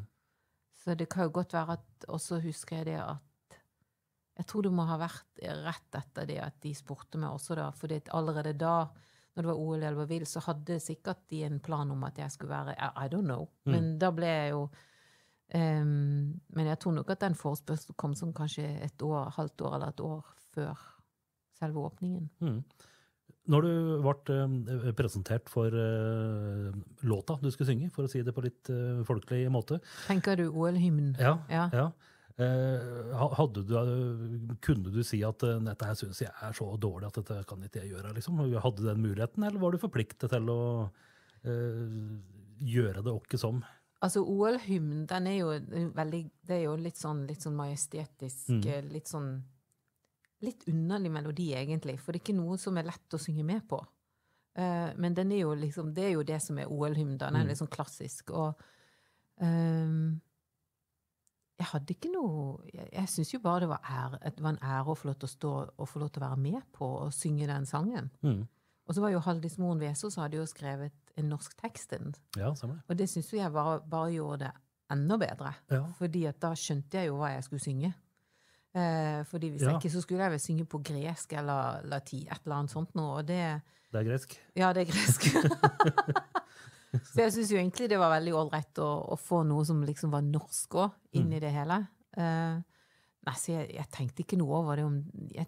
Speaker 2: Så det kan jo godt være at Og så husker jeg det at Jeg tror det må ha vært rett etter det at de spurte meg også, da. For allerede da, når det var OL i Albertville, så hadde sikkert de en plan om at jeg skulle være I, I don't know.
Speaker 1: Mm.
Speaker 2: Men da ble jeg jo um, Men jeg tror nok at den forespørselen kom som kanskje et år, halvt år eller et år før selve åpningen.
Speaker 1: Mm. Når du ble eh, presentert for eh, låta du skulle synge, for å si det på litt eh, folkelig måte
Speaker 2: Tenker du OL-hymnen?
Speaker 1: Ja.
Speaker 2: Ja.
Speaker 1: ja. Du, kunne du si at dette her syns jeg er så dårlig at dette kan ikke jeg gjøre? Liksom? Hadde du den muligheten, eller var du forpliktet til å uh, gjøre det åkke som?
Speaker 2: Altså, OL-hymnen, den er jo veldig Det er jo litt sånn, litt sånn majestetisk,
Speaker 1: Mm.
Speaker 2: litt sånn Litt underlig melodi, egentlig, for det er ikke noe som er lett å synge med på. Uh, men den er liksom Det er jo det som er OL-hymnen. Den er liksom sånn klassisk. Og um, jeg hadde ikke noe Jeg, jeg syns jo bare det var, ære, det var en ære å få lov til å stå og få lov til å være med på å synge den sangen.
Speaker 1: Mm.
Speaker 2: Og så var jo Haldis Moren Vesaas hadde jo skrevet en norsk tekst til den.
Speaker 1: Ja.
Speaker 2: Og det syns jo jeg bare, bare gjorde det enda bedre.
Speaker 1: Ja.
Speaker 2: Fordi at da skjønte jeg jo hva jeg skulle synge. Eh, fordi hvis
Speaker 1: Ja.
Speaker 2: ikke, så skulle jeg vel synge på gresk eller latin, et eller annet sånt noe. Og det
Speaker 1: Det er gresk.
Speaker 2: Ja, det er gresk. [laughs] så jeg syns jo egentlig det var veldig ålreit å, å få noe som liksom var norsk òg, inn
Speaker 1: Mm.
Speaker 2: i det hele. Eh, nei, så jeg, jeg tenkte ikke noe over det om jeg,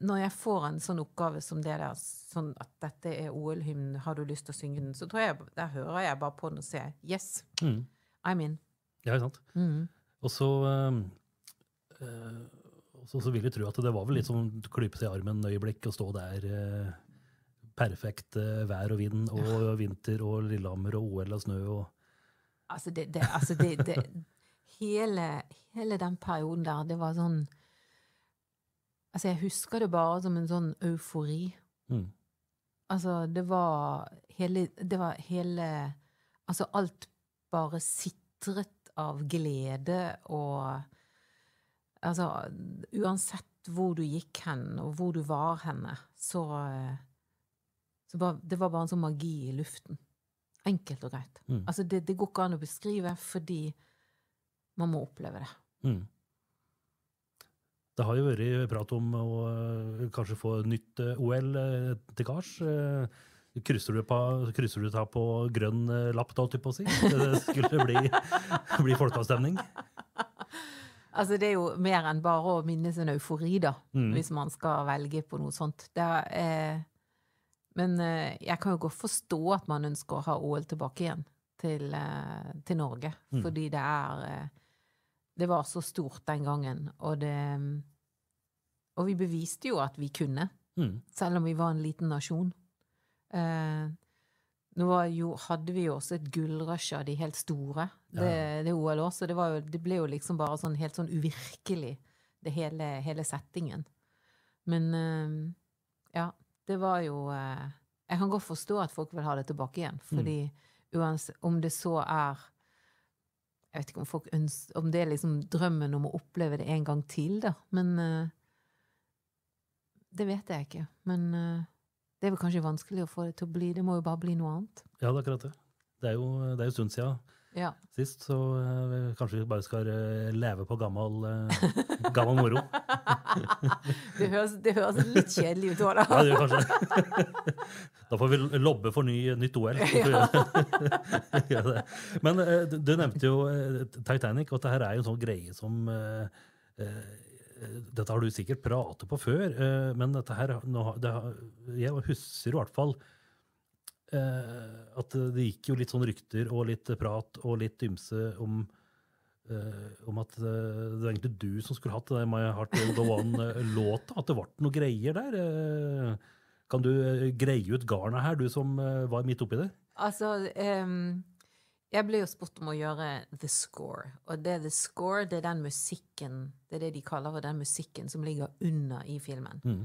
Speaker 2: Når jeg får en sånn oppgave som det der, sånn at dette er OL-hymnen, har du lyst til å synge den, så tror jeg, der hører jeg bare på den og sier yes,
Speaker 1: Mm.
Speaker 2: I'm in.
Speaker 1: Ja, ikke sant?
Speaker 2: Mm.
Speaker 1: Og så og så, så vil jeg tro at det var vel litt sånn klype seg i armen et øyeblikk og stå der eh, perfekt eh, vær og vind og vinter og Lillehammer og OL og snø og
Speaker 2: Altså, det, det, altså det, det hele, hele den perioden der, det var sånn Altså, jeg husker det bare som en sånn eufori.
Speaker 1: mm.
Speaker 2: Altså, det var hele Det var hele Altså, alt bare sitret av glede og Altså, uansett hvor du gikk hen, og hvor du var henne, så Så bare, det var bare en sånn magi i luften. Enkelt og greit.
Speaker 1: Mm.
Speaker 2: Altså, det, det går ikke an å beskrive fordi man må oppleve det.
Speaker 1: Mm. Det har jo vært prat om å eh, kanskje få nytt eh, OL eh, til. Eh, Krysser du, på, krysser du ta på grønn eh, lapp, da, holdt jeg på å si? [laughs] Det skulle bli, bli folkeavstemning? [laughs]
Speaker 2: Altså, det er jo mer enn bare å minnes en eufori, da,
Speaker 1: Mm.
Speaker 2: hvis man skal velge på noe sånt. Det er, men eh, jeg kan jo godt forstå at man ønsker å ha OL tilbake igjen til, eh, til Norge.
Speaker 1: Mm.
Speaker 2: Fordi det er eh, Det var så stort den gangen, og det Og vi beviste jo at vi kunne,
Speaker 1: Mm.
Speaker 2: selv om vi var en liten nasjon. Eh, nå var jo, hadde vi jo også et gullrush av de helt store, det, det OL òg, så det, var jo, det ble jo liksom bare sånn helt sånn uvirkelig, det hele, hele settingen. Men eh, ja, det var jo eh, Jeg kan godt forstå at folk vil ha det tilbake igjen, fordi uansett om det så er Jeg vet ikke om folk ønsker Om det er liksom drømmen om å oppleve det en gang til, da, men eh, Det vet jeg ikke. Men det er vel kanskje vanskelig å få det til å bli Det må jo bare bli noe annet.
Speaker 1: Ja, det er akkurat det. Det er jo det er jo stund siden
Speaker 2: Ja.
Speaker 1: sist, så uh, kanskje vi bare skal eh, leve på gammel, eh, gammel moro. [laughs]
Speaker 2: Det høres, det høres litt kjedelig ut òg, da.
Speaker 1: Ja, det gjør kanskje. Da får vi lobbe for ny, nytt OL. [laughs] Ja. [laughs] Men du- nevnte jo Titanic, og dette her er jo en sånn greie som Dette har du sikkert pratet på før, men dette her nå, det, Jeg husker i hvert fall at det gikk jo litt sånn rykter og litt prat og litt ymse om eh, om at eh, det var egentlig du som skulle hatt det der My Heart Will Go On-låta. At det ble noe greier der. Eh, Kan du eh, greie ut garnet her, du som eh, var midt oppi det?
Speaker 2: Altså, um, jeg ble jo spurt om å gjøre the score. Og det the score, det er den musikken Det er det de kaller for den musikken som ligger under i filmen.
Speaker 1: Mm.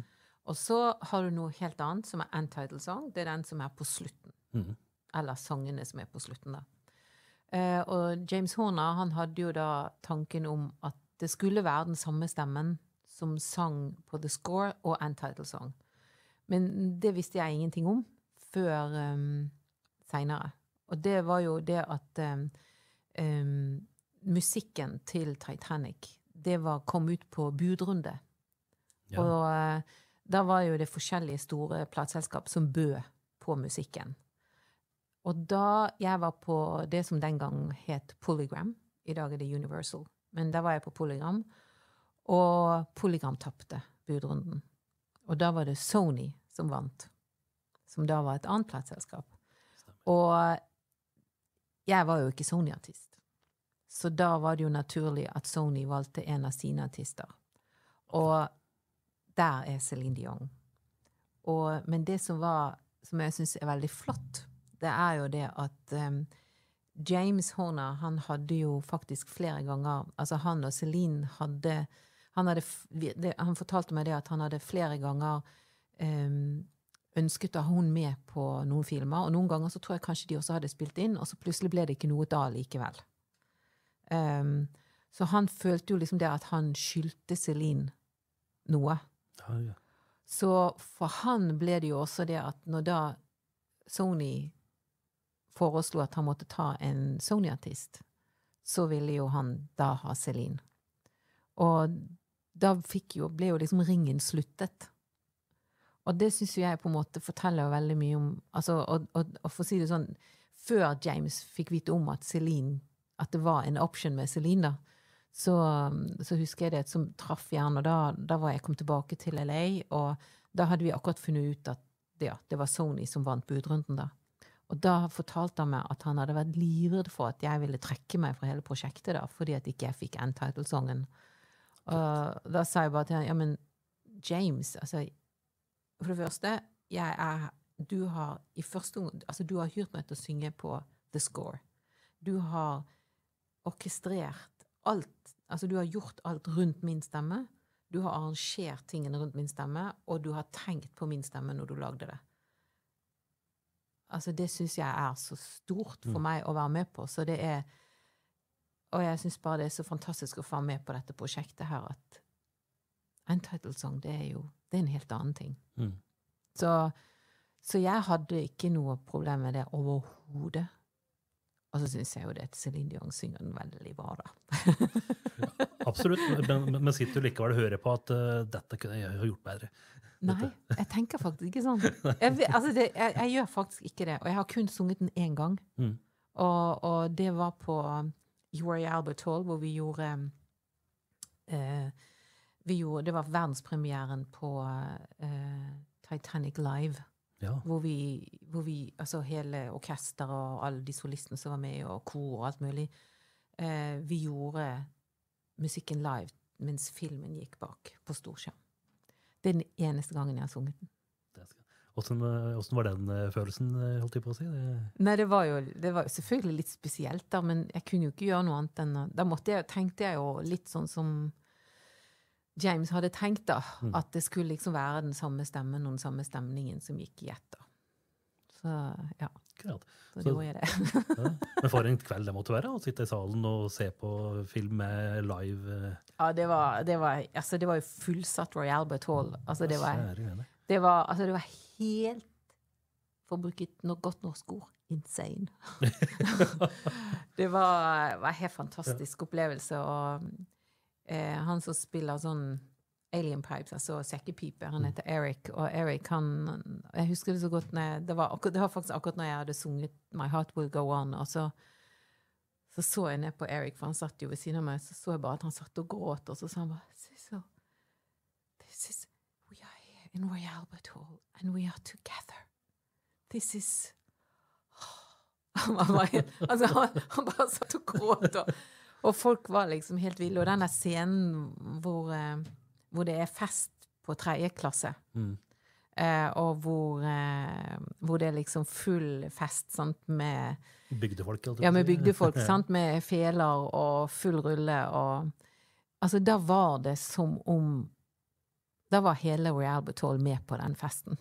Speaker 2: Og så har du noe helt annet, som er untitled song. Det er den som er på slutten.
Speaker 1: Mm.
Speaker 2: Eller sangene som er på slutten, da. Eh, og James Horner han hadde jo da tanken om at det skulle være den samme stemmen som sang på The Score og Untitled Song. Men det visste jeg ingenting om før um, seinere. Og det var jo det at um, um, musikken til Titanic, det var, kom ut på budrunde.
Speaker 1: Ja.
Speaker 2: Og da var jo det forskjellige store plateselskap som bød på musikken. Og da jeg var på det som den gang het Polygram, i dag er det Universal, men da var jeg på Polygram, og Polygram tapte budrunden. Og da var det Sony som vant, som da var et annet plateselskap. Og jeg var jo ikke Sony-artist. Så da var det jo naturlig at Sony valgte en av sine artister. Og der er Céline Dion. Og, men det som var, som jeg syns er veldig flott, det er jo det at um, James Horner, han hadde jo faktisk flere ganger Altså han og Celine hadde Han, hadde, det, han fortalte meg det at han hadde flere ganger um, ønsket å ha hun med på noen filmer, og noen ganger så tror jeg kanskje de også hadde spilt inn, og så plutselig ble det ikke noe da likevel. Um, så han følte jo liksom det at han skyldte Celine noe. Så for han ble det jo også det at når da Sony foreslo at han måtte ta en Sony-artist, så ville jo han da ha Celine. Og da jo, ble jo liksom ringen sluttet. Og det syns jo jeg på en måte forteller veldig mye om altså, og, og, og for å si det sånn, Før James fikk vite om at Celine, at det var en option med Celine, da, så, så husker jeg det som traff hjernen. Og da, da var jeg kommet tilbake til LA, og da hadde vi akkurat funnet ut at ja, det var Sony som vant budrunden da. Og da fortalte han meg at han hadde vært livredd for at jeg ville trekke meg fra hele prosjektet, da, fordi at ikke jeg fikk N-title-sangen. Og da sa jeg bare til han, ja, men James, altså, for det første, jeg er, du har i første omgang, altså du har hyrt meg til å synge på The Score. Du har orkestrert alt, altså du har gjort alt rundt min stemme. Du har arrangert tingene rundt min stemme, og du har tenkt på min stemme når du lagde det. Altså, det syns jeg er så stort for
Speaker 1: Mm.
Speaker 2: meg å være med på, så det er Og jeg syns bare det er så fantastisk å få være med på dette prosjektet her, at en titlesong, det er jo det er en helt annen ting.
Speaker 1: Mm.
Speaker 2: Så Så jeg hadde ikke noe problem med det overhodet. Og så syns jeg jo det at Céline Dion synger den veldig bra, da.
Speaker 1: Absolutt. Men, men, sitter du likevel og hører på at uh, dette kunne jeg gjort bedre?
Speaker 2: Nei, jeg tenker faktisk ikke sånn. [laughs] Jeg, altså det, jeg, jeg gjør faktisk ikke det. Og jeg har kun sunget den én gang.
Speaker 1: Mm.
Speaker 2: Og, og det var på Royal Albert Hall, hvor vi gjorde eh, vi gjorde, Det var verdenspremieren på eh, Titanic Live.
Speaker 1: Ja.
Speaker 2: Hvor vi, hvor vi Altså hele orkesteret og alle de solistene som var med, og kor og alt mulig. Eh, vi gjorde musikken live mens filmen gikk bak på storskjerm. Det er den eneste gangen jeg har sunget den.
Speaker 1: Åssen eh, var den eh, følelsen, eh, holdt jeg på å si? Det,
Speaker 2: Nei, det var jo det var selvfølgelig litt spesielt, da, men jeg kunne jo ikke gjøre noe annet enn Da måtte jeg, tenkte jeg jo litt sånn som James hadde tenkt, da.
Speaker 1: Mm.
Speaker 2: At det skulle liksom være den samme stemmen og den samme stemningen som gikk i ett, da. Så ja,
Speaker 1: akkurat.
Speaker 2: så,
Speaker 1: Så-
Speaker 2: gjorde jeg det. [laughs]
Speaker 1: Ja. Men for en kveld det måtte være, å sitte i salen og se på film med live eh,
Speaker 2: Ja, det var, det var, altså, det var jo fullsatt Roy Albert Hall. Altså, det var, det var, altså, det var helt, for å bruke et godt norsk ord, insane. [laughs] [laughs] det var, var en helt fantastisk opplevelse. Og eh, han som spiller sånn Alien Pipes, altså sekkepipe, han heter Eric. Og Eric, han Jeg husker det så godt jeg, det, var akkur, det var faktisk akkurat når jeg hadde sunget My Heart Will Go On. Og så så, så jeg ned på Eric, for han satt jo ved siden av meg, så så jeg bare at han satt og gråt, og så sa han bare Cecil, this is We are here in Roy Albert Hall, and we are together. This is [sighs] Han, var altså, han, han bare satt og gråt, og, og folk var liksom helt ville. Og den der scenen hvor, eh, hvor det er fest på tredje klasse,
Speaker 1: Mm.
Speaker 2: eh, og hvor, eh, hvor det er liksom full fest sant, med
Speaker 1: Bygdefolk, altså.
Speaker 2: ja, med bygdefolk, [laughs] sant? med feler og full rulle og Altså, da var det som om Da var hele Royal Betal med på den festen.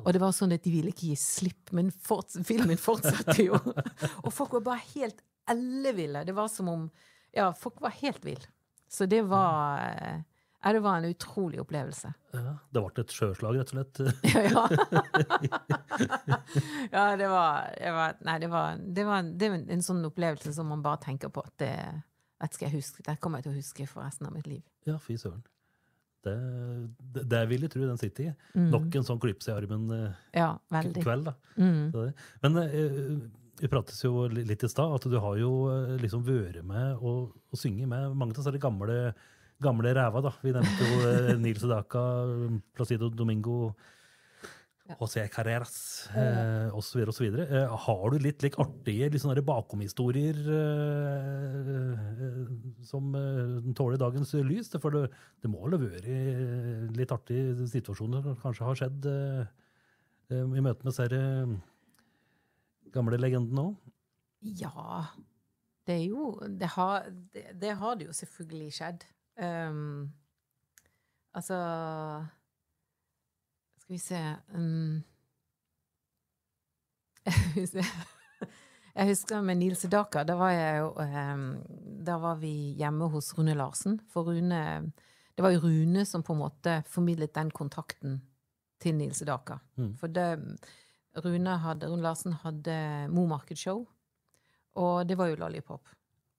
Speaker 2: Og det var sånn at de ville ikke gi slipp, men forts filmen fortsatte jo. [laughs] og folk var bare helt elleville. Det var som om Ja, folk var helt ville. Så det var eh, Ja, det var en utrolig opplevelse.
Speaker 1: Ja, det ble et sjøslag, rett og slett. [laughs]
Speaker 2: Ja, [laughs] ja. det var, det var Nei, det var, det var det er en sånn opplevelse som man bare tenker på at det, skal jeg huske. Det kommer jeg til å huske for resten av mitt liv.
Speaker 1: Ja, fy søren. Det, det, det vil jeg tro den sitter i.
Speaker 2: Mm.
Speaker 1: Nok en sånn klips i armen eh,
Speaker 2: Ja,
Speaker 1: kveld, da.
Speaker 2: Mm.
Speaker 1: Men eh, vi prates jo litt i stad, at du har jo eh, liksom vært med og, og synge med mange av de gamle, gamle ræva. da. Vi nevnte jo eh, [laughs] Nils Sedaka, Placido Domingo. José Carreras eh, osv. osv. Eh, har du litt like, artige litt sånne bakomhistorier eh, som eh, tåler dagens lys? For det, det må vel eh, litt artige situasjoner som kanskje har skjedd eh, i møte med disse gamle legendene òg?
Speaker 2: Ja. Det er jo Det har det, det, har det jo selvfølgelig skjedd. Um, altså Skal vi se um, [laughs] jeg husker- med Nils Sedaka, da var jeg jo um, Da var vi hjemme hos Rune Larsen. For Rune Det var jo Rune som på en måte formidlet den kontakten til Nils Sedaka.
Speaker 1: Mm.
Speaker 2: For det, Rune, hadde, Rune Larsen hadde Momarkedsshow, og det var jo Lollipop.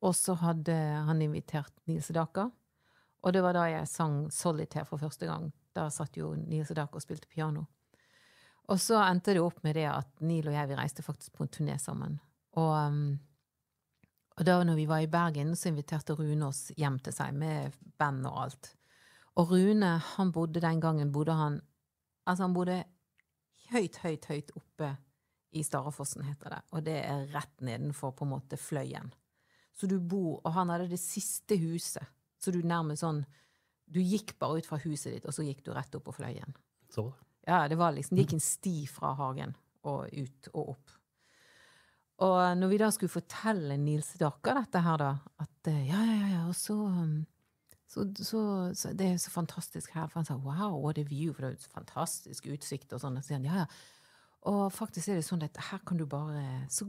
Speaker 2: Og så hadde han invitert Nils Sedaka, og det var da jeg sang Solitaire for første gang. Da satt jo Nils Sedaka og spilte piano. Og så endte det opp med det at Neil og jeg vi reiste faktisk på en turné sammen. Og, um, og da når vi var i Bergen, så inviterte Rune oss hjem til seg med band og alt. Og Rune, han bodde den gangen bodde han Altså, han bodde høyt, høyt, høyt oppe i Starafossen, heter det. Og det er rett nedenfor på en måte Fløyen. Så du bor Og han hadde det siste huset. Så du nærmest sånn Du gikk bare ut fra huset ditt, og så gikk du rett opp på Fløyen.
Speaker 1: Så
Speaker 2: Ja, det var liksom Det gikk en sti fra hagen og ut og opp. Og når vi da skulle fortelle Nils Daker dette her, da, at eh, ja, ja, ja, ja, og så um, så, så, så Det er så fantastisk her. For han sa wow, what a view, for det er jo fantastisk utsikt og sånn. Og sier han ja, ja. Og faktisk er det sånn at her kan du bare så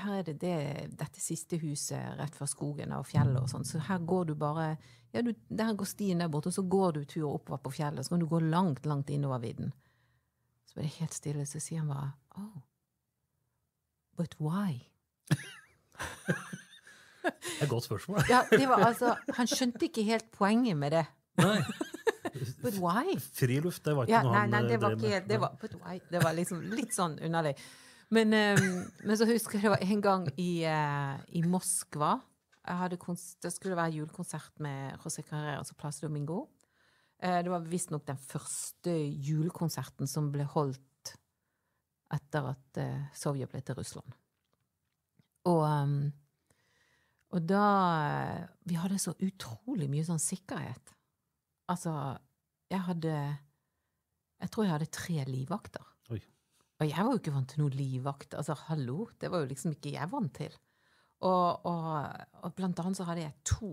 Speaker 2: her er det, det dette siste huset rett fra skogen og fjellet og sånn, så her går du bare ja, du, Der går stien der borte, og så går du tur oppover på fjellet, så kan du gå langt, langt innover vidden. Så ble det helt stille, så sier han bare Oh, but why? [laughs]
Speaker 1: Det er et godt spørsmål.
Speaker 2: Ja, det var altså Han skjønte ikke helt poenget med det.
Speaker 1: Nei.
Speaker 2: But why?
Speaker 1: Friluft, det var ikke
Speaker 2: Ja,
Speaker 1: noe
Speaker 2: nei,
Speaker 1: han
Speaker 2: nei, det
Speaker 1: eh,
Speaker 2: var
Speaker 1: drev med.
Speaker 2: Det var, but why? Det var liksom litt sånn underlig. Men, um, men så husker jeg det var en gang i, uh, i Moskva. Det skulle være julekonsert med José Carreras og Place Domingo. Uh, det var visstnok den første julekonserten som ble holdt etter at uh, Sovjet ble til Russland. Og, um, og da eh, Vi hadde så utrolig mye sånn sikkerhet. Altså, jeg hadde Jeg tror jeg hadde tre livvakter.
Speaker 1: Oi.
Speaker 2: Og jeg var jo ikke vant til noen livvakt. Altså, hallo! Det var jo liksom ikke jeg vant til. Og, og, og blant annet så hadde jeg to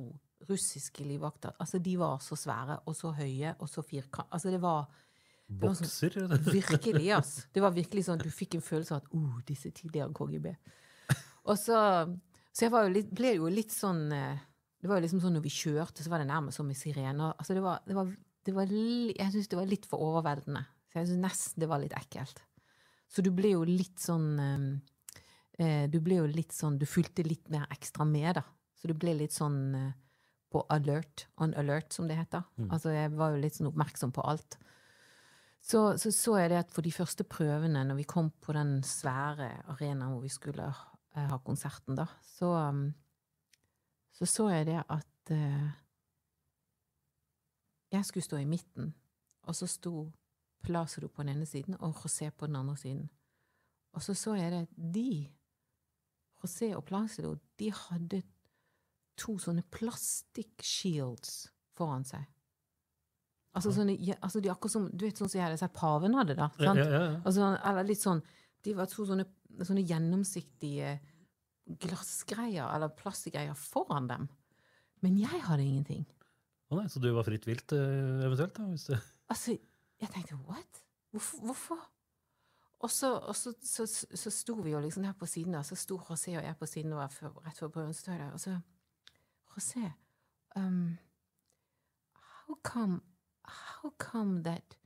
Speaker 2: russiske livvakter. Altså, de var så svære og så høye og så firkant... Altså, det var var sånn- Virkelig, ass. Det var virkelig sånn, du fikk en følelse av at oh, disse tidligere KGB. Og så, så jeg var jo litt, ble jo litt sånn eh, Det var jo liksom sånn når vi kjørte, så var det nærmest som med sirener. Altså det var, det var, det var Jeg syns det var litt for overveldende. Så jeg syns nesten det var litt ekkelt. Så du ble jo litt sånn eh, eh, Du ble jo litt sånn Du fulgte litt mer ekstra med, da. Så du ble litt sånn på alert, on alert, som det heter. Altså jeg var jo litt sånn oppmerksom på alt. Så, så så jeg det at for de første prøvene, når vi kom på den svære arenaen hvor vi skulle eh, ha konserten, da, så um, så, så jeg det at eh, jeg skulle stå i midten, og så sto Placido på den ene siden og José på den andre siden. Og så så jeg det at de, José og Placido, de hadde to sånne plastikk-shields foran seg. Altså, sånne, ja, altså de akkurat som Du vet sånn som jeg hadde sett paven hadde, da. Sant?
Speaker 1: ja, ja, ja.
Speaker 2: Altså, eller litt sånn De var to sånne, sånne gjennomsiktige glassgreier eller plastgreier foran dem. Men jeg hadde ingenting.
Speaker 1: Å nei, så du var fritt vilt, eh, eventuelt? da? Hvis det...
Speaker 2: Altså, jeg tenkte what? Hvorfor? hvorfor? Og så, og så, så, så, sto vi jo liksom der på siden der, så sto José og jeg på siden og var før, rett før prøven, så der, og så José, um, how come how come that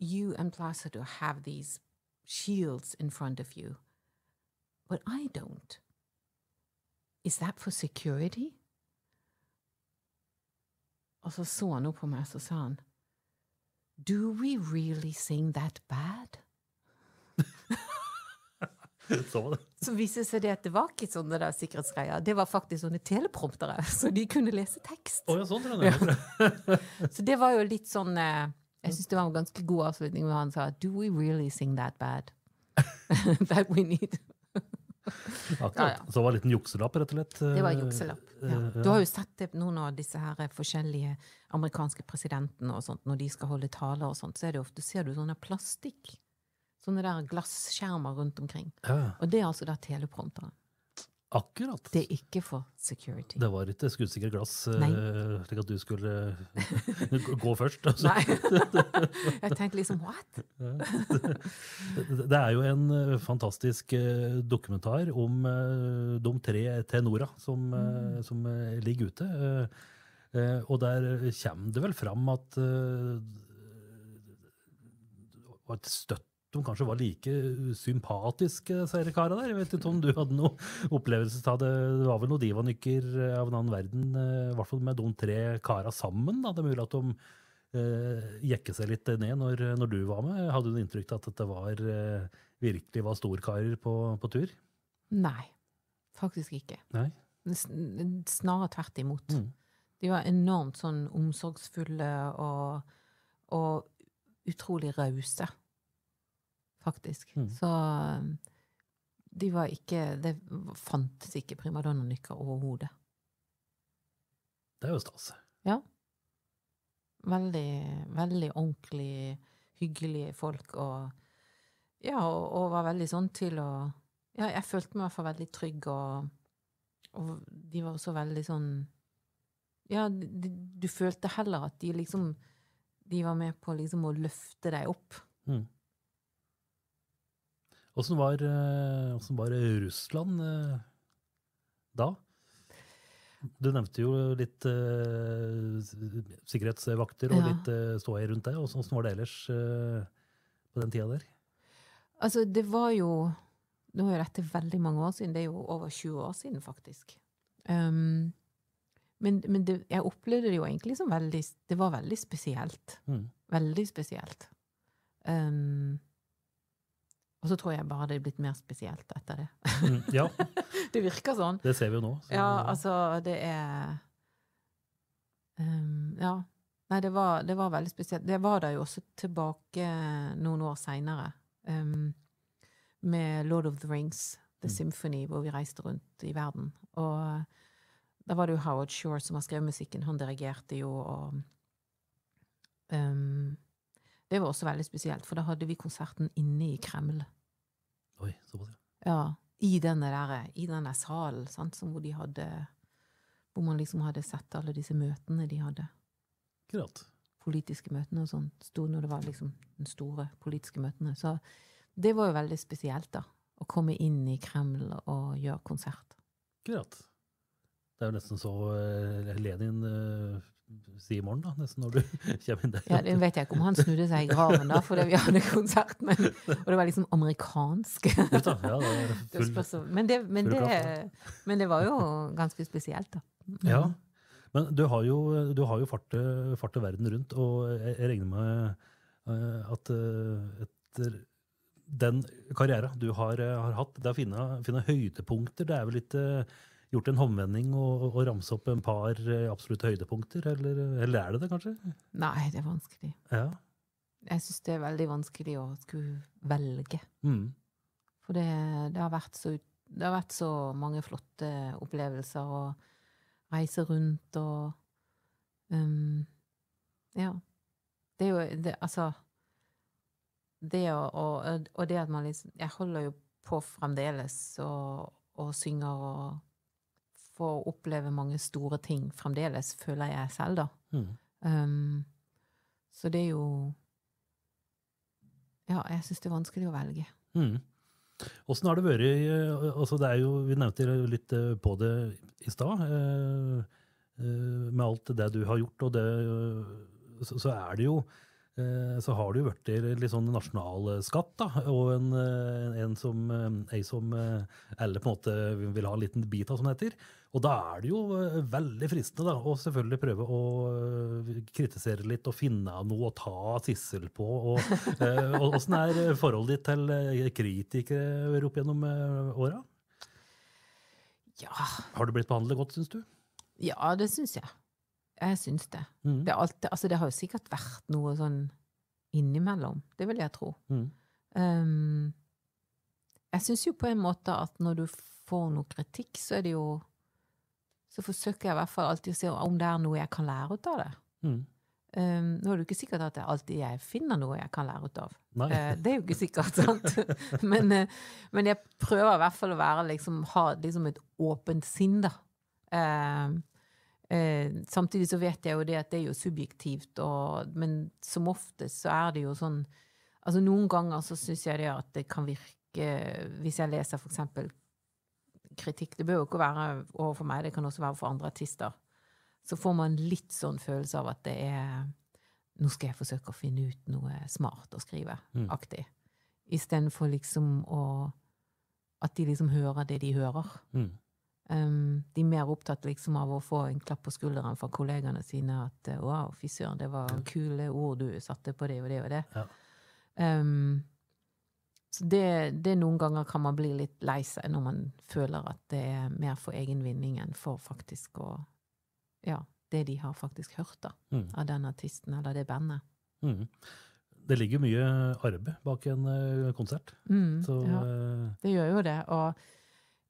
Speaker 2: you and Placido have these shields in front of you, but I don't? Is that for security? Og så så han opp på meg, så sa han, Do we really sing that bad? [laughs]
Speaker 1: Så var det.
Speaker 2: Så viste det seg det at det var ikke sånne der sikkerhetsgreier. Det var faktisk sånne telepromptere, [laughs] så de kunne lese tekst.
Speaker 1: Oh, ja, sånn, tror jeg. [laughs]
Speaker 2: Så det var jo litt sånn eh, Jeg syns det var en ganske god avslutning hvor han sa Do we really sing that bad? [laughs] that we need. [laughs]
Speaker 1: Akkurat.
Speaker 2: Ja, ja.
Speaker 1: Så det var en liten jukselapp, rett og slett?
Speaker 2: Det var
Speaker 1: en
Speaker 2: jukselapp.
Speaker 1: eh,
Speaker 2: Ja. Du har jo sett det, noen av disse her forskjellige amerikanske presidentene og sånt, når de skal holde taler og sånt, så er det ofte, ser du sånne plastikk. Sånne der glasskjermer rundt omkring. Og det er altså da teleprompteren.
Speaker 1: Akkurat.
Speaker 2: Det er ikke for security.
Speaker 1: Det var ikke skuddsikkert glass, eh,
Speaker 2: Nei.
Speaker 1: slik at du skulle [laughs] eh, gå først. Altså.
Speaker 2: Nei. Jeg tenkte liksom what? [laughs]
Speaker 1: Det er jo en eh, fantastisk dokumentar om de tre tenora som, eh, som ligger ute. Og der kommer det vel fram at det var et støtt de kanskje var like sympatiske, disse karene der. Jeg vet ikke om du hadde noen opplevelse av det. Det var vel noen divanykker av en annen verden, eh, i hvert fall med de tre kara sammen. Da. Det er mulig at de eh, jekke seg litt ned når, når du var med. Hadde du inntrykk av at dette var, eh, virkelig var storkarer på, på tur?
Speaker 2: Nei, faktisk ikke.
Speaker 1: Nei?
Speaker 2: Snarere tvert imot.
Speaker 1: Mm.
Speaker 2: De var enormt sånn omsorgsfulle og, og utrolig rause, faktisk.
Speaker 1: Mm.
Speaker 2: Så de var ikke Det fantes ikke primadonnanykker overhodet.
Speaker 1: Det er jo stas.
Speaker 2: Veldig, veldig ordentlig, hyggelige folk og Ja, og, og var veldig sånn til å Ja, jeg følte meg i hvert fall veldig trygg, og, og de var også veldig sånn Ja, de, du følte heller at de liksom De var med på liksom å løfte deg opp.
Speaker 1: Mm. Åssen var, eh, var Russland eh, da? Du nevnte jo litt uh, sikkerhetsvakter og
Speaker 2: Ja.
Speaker 1: litt uh, ståhei rundt det. Åssen var det ellers uh, på den tida der?
Speaker 2: Altså, det var jo Nå er dette veldig mange år siden. Det er jo over 20 år siden, faktisk. Um, men men det, jeg opplevde det jo egentlig som veldig Det var veldig spesielt.
Speaker 1: Mm.
Speaker 2: Veldig spesielt. Um, og så tror jeg bare det er blitt mer spesielt etter det.
Speaker 1: Mm. Ja, [laughs]
Speaker 2: det virker sånn.
Speaker 1: det ser vi jo nå. så-
Speaker 2: Ja, altså, det er um, Ja. Nei, det var, det var veldig spesielt. Det var da jo også tilbake noen år seinere, um, med Lord of the Rings, The
Speaker 1: Mm.
Speaker 2: Symphony, hvor vi reiste rundt i verden. Og da var det jo Howard Shore som har skrevet musikken. Han dirigerte jo, og um, Det var også veldig spesielt, for da hadde vi konserten inne i Kreml.
Speaker 1: Oi, såpass, ja.
Speaker 2: Ja, i denne der, i denne salen, sant, som hvor de hadde Hvor man liksom hadde sett alle disse møtene de hadde.
Speaker 1: Akkurat.
Speaker 2: Politiske møtene og sånn. Når det var liksom den store politiske møtene. Så det var jo veldig spesielt, da. Å komme inn i Kreml og gjøre konsert.
Speaker 1: Akkurat. Det er jo nesten så eh, Lenin sier i morgen, da, nesten når du [laughs] kommer inn der.
Speaker 2: Ja, det vet jeg ikke om han snudde seg i graven da, fordi vi hadde konsert, men, og det var liksom amerikansk.
Speaker 1: Ja, da. Ja, det
Speaker 2: var
Speaker 1: full,
Speaker 2: men, det, men, det, men det var jo ganske spesielt, da. Mm.
Speaker 1: Ja. Men du har jo, du har jo fartet, fartet verden rundt, og jeg, jeg regner med eh, at eh, etter den karrieren du har, eh, har hatt, det er å finne, høydepunkter. Det er vel eh, gjort en håndvending og, og ramse opp en par eh, absolutte høydepunkter, eller, eller er det det, kanskje?
Speaker 2: Nei, det er vanskelig.
Speaker 1: Ja.
Speaker 2: Jeg syns det er veldig vanskelig å skulle velge.
Speaker 1: Mm.
Speaker 2: For det, det, har så, det har vært så mange flotte opplevelser å reise rundt og um, Ja. Det er jo det, Altså Det og, og det at man liksom Jeg holder jo på fremdeles og, og synger og får oppleve mange store ting fremdeles, føler jeg selv, da.
Speaker 1: Mm.
Speaker 2: Um, så det er jo Ja, jeg syns det er vanskelig å velge.
Speaker 1: Mm. Åssen har det vært eh, altså det er jo, Vi nevnte litt eh, på det i stad. eh, Med alt det du har gjort, og det Så, er det jo så har det jo blitt litt sånn nasjonalskatt, da, og en, en som, ei som alle på en måte vil ha en liten bit av, som det heter. Og da er det jo eh, veldig fristende da, å selvfølgelig prøve å eh, kritisere litt og finne noe å ta Sissel på. Og, [laughs] eh, og Åssen er forholdet ditt til kritikere opp gjennom åra?
Speaker 2: Ja,
Speaker 1: Har du blitt behandlet godt, syns du?
Speaker 2: ja det syns jeg. Jeg syns det.
Speaker 1: Mm.
Speaker 2: Det, er alltid, altså det har jo sikkert vært noe sånn innimellom. Det vil jeg tro.
Speaker 1: Mm.
Speaker 2: Um, jeg syns jo på en måte at når du får noe kritikk, så er det jo Så forsøker jeg i hvert fall alltid å se om det er noe jeg kan lære ut av det.
Speaker 1: Mm.
Speaker 2: Um, nå er det jo ikke sikkert at det alltid jeg finner noe jeg kan lære ut av. Eh, det er jo ikke sikkert, sant? [laughs] men, uh, men jeg prøver i hvert fall å være, liksom, ha liksom et åpent sinn, da. Uh, samtidig så vet jeg jo det at det er jo subjektivt, og, men som oftest så er det jo sånn Altså noen ganger så syns jeg det at det kan virke Hvis jeg leser for eksempel kritikk Det bør jo ikke være overfor meg, det kan også være for andre artister. Så får man litt sånn følelse av at det er Nå skal jeg forsøke å finne ut noe smart å skrive,
Speaker 1: Mm.
Speaker 2: aktig. Istedenfor liksom å At de liksom hører det de hører.
Speaker 1: Mm.
Speaker 2: Um, de er mer opptatt liksom av å få en klapp på skulderen fra kollegene sine at 'wow, fy søren, det var kule ord du satte på det og det og det'.
Speaker 1: Ja.
Speaker 2: Um, så det, det noen ganger kan man bli litt lei seg når man føler at det er mer for egen vinning enn for faktisk å Ja, det de har faktisk hørt da,
Speaker 1: Mm.
Speaker 2: av den artisten eller det bandet.
Speaker 1: Mm. Det ligger mye arbeid bak en eh, konsert.
Speaker 2: Mm,
Speaker 1: Så
Speaker 2: ja.
Speaker 1: eh,
Speaker 2: Det gjør jo det. Og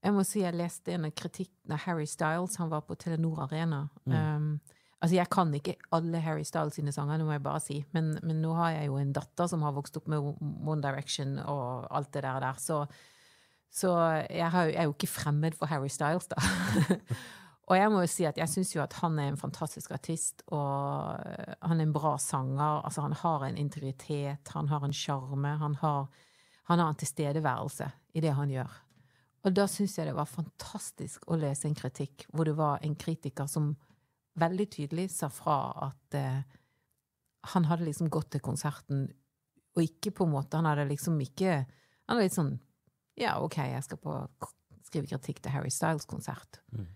Speaker 2: jeg må si jeg leste en kritikk når Harry Styles han var på Telenor Arena. Um, altså Jeg kan ikke alle Harry Styles sine sanger, det må jeg bare si. Men, men nå har jeg jo en datter som har vokst opp med One Direction og alt det der. der. Så, så jeg, har, jeg er jo ikke fremmed for Harry Styles, da. [laughs] og jeg må jo si at jeg syns jo at han er en fantastisk artist, og han er en bra sanger. Altså Han har en integritet, han har en sjarme, han han har en tilstedeværelse i det han gjør. Og da syns jeg det var fantastisk å lese en kritikk hvor det var en kritiker som veldig tydelig sa fra at eh, han hadde liksom gått til konserten Og ikke på en måte Han hadde liksom ikke Han var litt sånn Ja, OK, jeg skal på skrive kritikk til Harry Styles-konsert.
Speaker 1: Mm.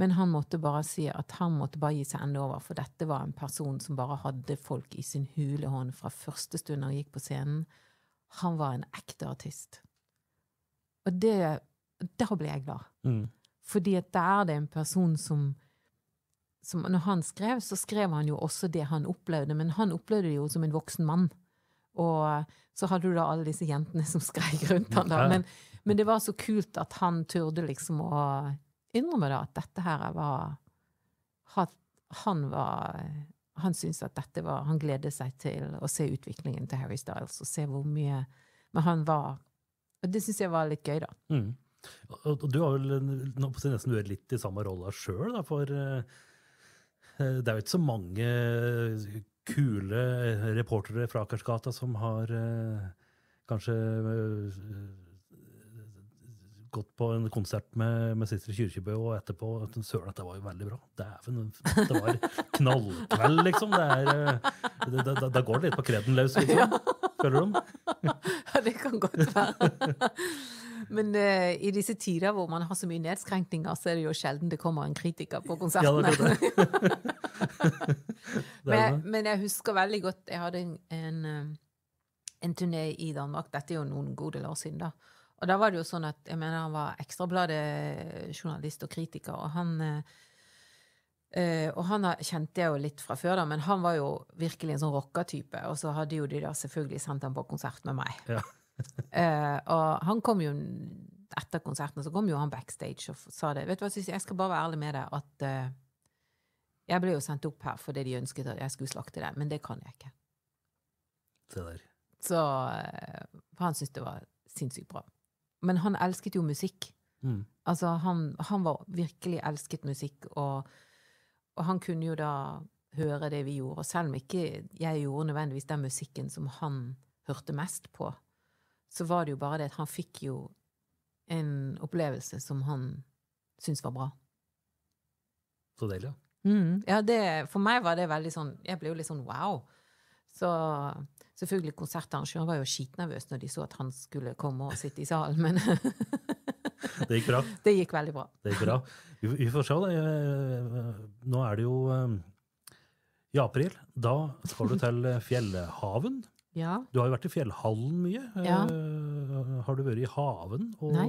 Speaker 2: Men han måtte bare si at han måtte bare gi seg ende over, for dette var en person som bare hadde folk i sin hule hånd fra første stund han gikk på scenen. Han var en ekte artist. Og det Da ble jeg glad.
Speaker 1: Mm.
Speaker 2: Fordi at der er det en person som, som Når han skrev, så skrev han jo også det han opplevde, men han opplevde det jo som en voksen mann. Og så hadde du da alle disse jentene som skreik rundt han da. Men, men det var så kult at han turde liksom å innrømme da at dette her var at Han var Han syntes at dette var Han gledet seg til å se utviklingen til Harry Styles og se hvor mye Men han var Og det syns jeg var litt gøy, da.
Speaker 1: Mm. Og du har vel nesten vært litt i samme rolle sjøl, for eh, det er jo ikke så mange kule reportere fra Akersgata som har eh, kanskje eh, gått på en konsert med, med Sister Kyrkjebø, og etterpå at Søren, dette var jo veldig bra. Dæven, det var knallkveld, liksom. Det eh, det, det, Da går det litt på kreden løs, liksom. Føler du? [laughs]
Speaker 2: Ja, det kan godt være. Men uh, i disse tider hvor man har så mye nedskrenkninger, så er det jo sjelden det kommer en kritiker på konsertene.
Speaker 1: Ja, det. Det [laughs]
Speaker 2: men, jeg, men jeg husker veldig godt Jeg hadde en, en, eh, en turné i Danmark. Dette er jo noen gode år siden, da. Og da var det jo sånn at jeg mener han var Ekstrabladet-journalist og kritiker, og han eh, og han kjente jeg jo litt fra før, da, men han var jo virkelig en sånn rockatype. Og så hadde jo de da selvfølgelig sendt han på konsert med meg.
Speaker 1: Ja. [laughs]
Speaker 2: Eh, og han kom jo etter konserten, så kom jo han backstage og sa det. Vet du hva, Sissy, jeg skal bare være ærlig med deg at uh, jeg ble jo sendt opp her fordi de ønsket at jeg skulle slakte det, men det kan jeg ikke.
Speaker 1: Der.
Speaker 2: Så uh, han syntes det var sinnssykt bra. Men han elsket jo musikk.
Speaker 1: Mm.
Speaker 2: Altså, han, han var virkelig elsket musikk, og, og han kunne jo da høre det vi gjorde. Og selv om ikke jeg gjorde nødvendigvis den musikken som han hørte mest på, så var det jo bare det at han fikk jo en opplevelse som han syntes var bra.
Speaker 1: Så deilig, ja.
Speaker 2: Mm, ja, det, for meg var det veldig sånn Jeg ble jo litt sånn wow. Så selvfølgelig, konsertarrangøren var jo skitnervøs når de så at han skulle komme og sitte i salen, men [laughs]
Speaker 1: Det gikk bra.
Speaker 2: det gikk veldig bra.
Speaker 1: Det gikk bra. Vi, vi får se. Da. Eh, Nå er det jo eh, i april. Da skal du til Fjellhaven.
Speaker 2: Ja.
Speaker 1: Du har jo vært i Fjellhallen mye.
Speaker 2: Ja.
Speaker 1: Eh, Har du vært i Haven? Og,
Speaker 2: Nei.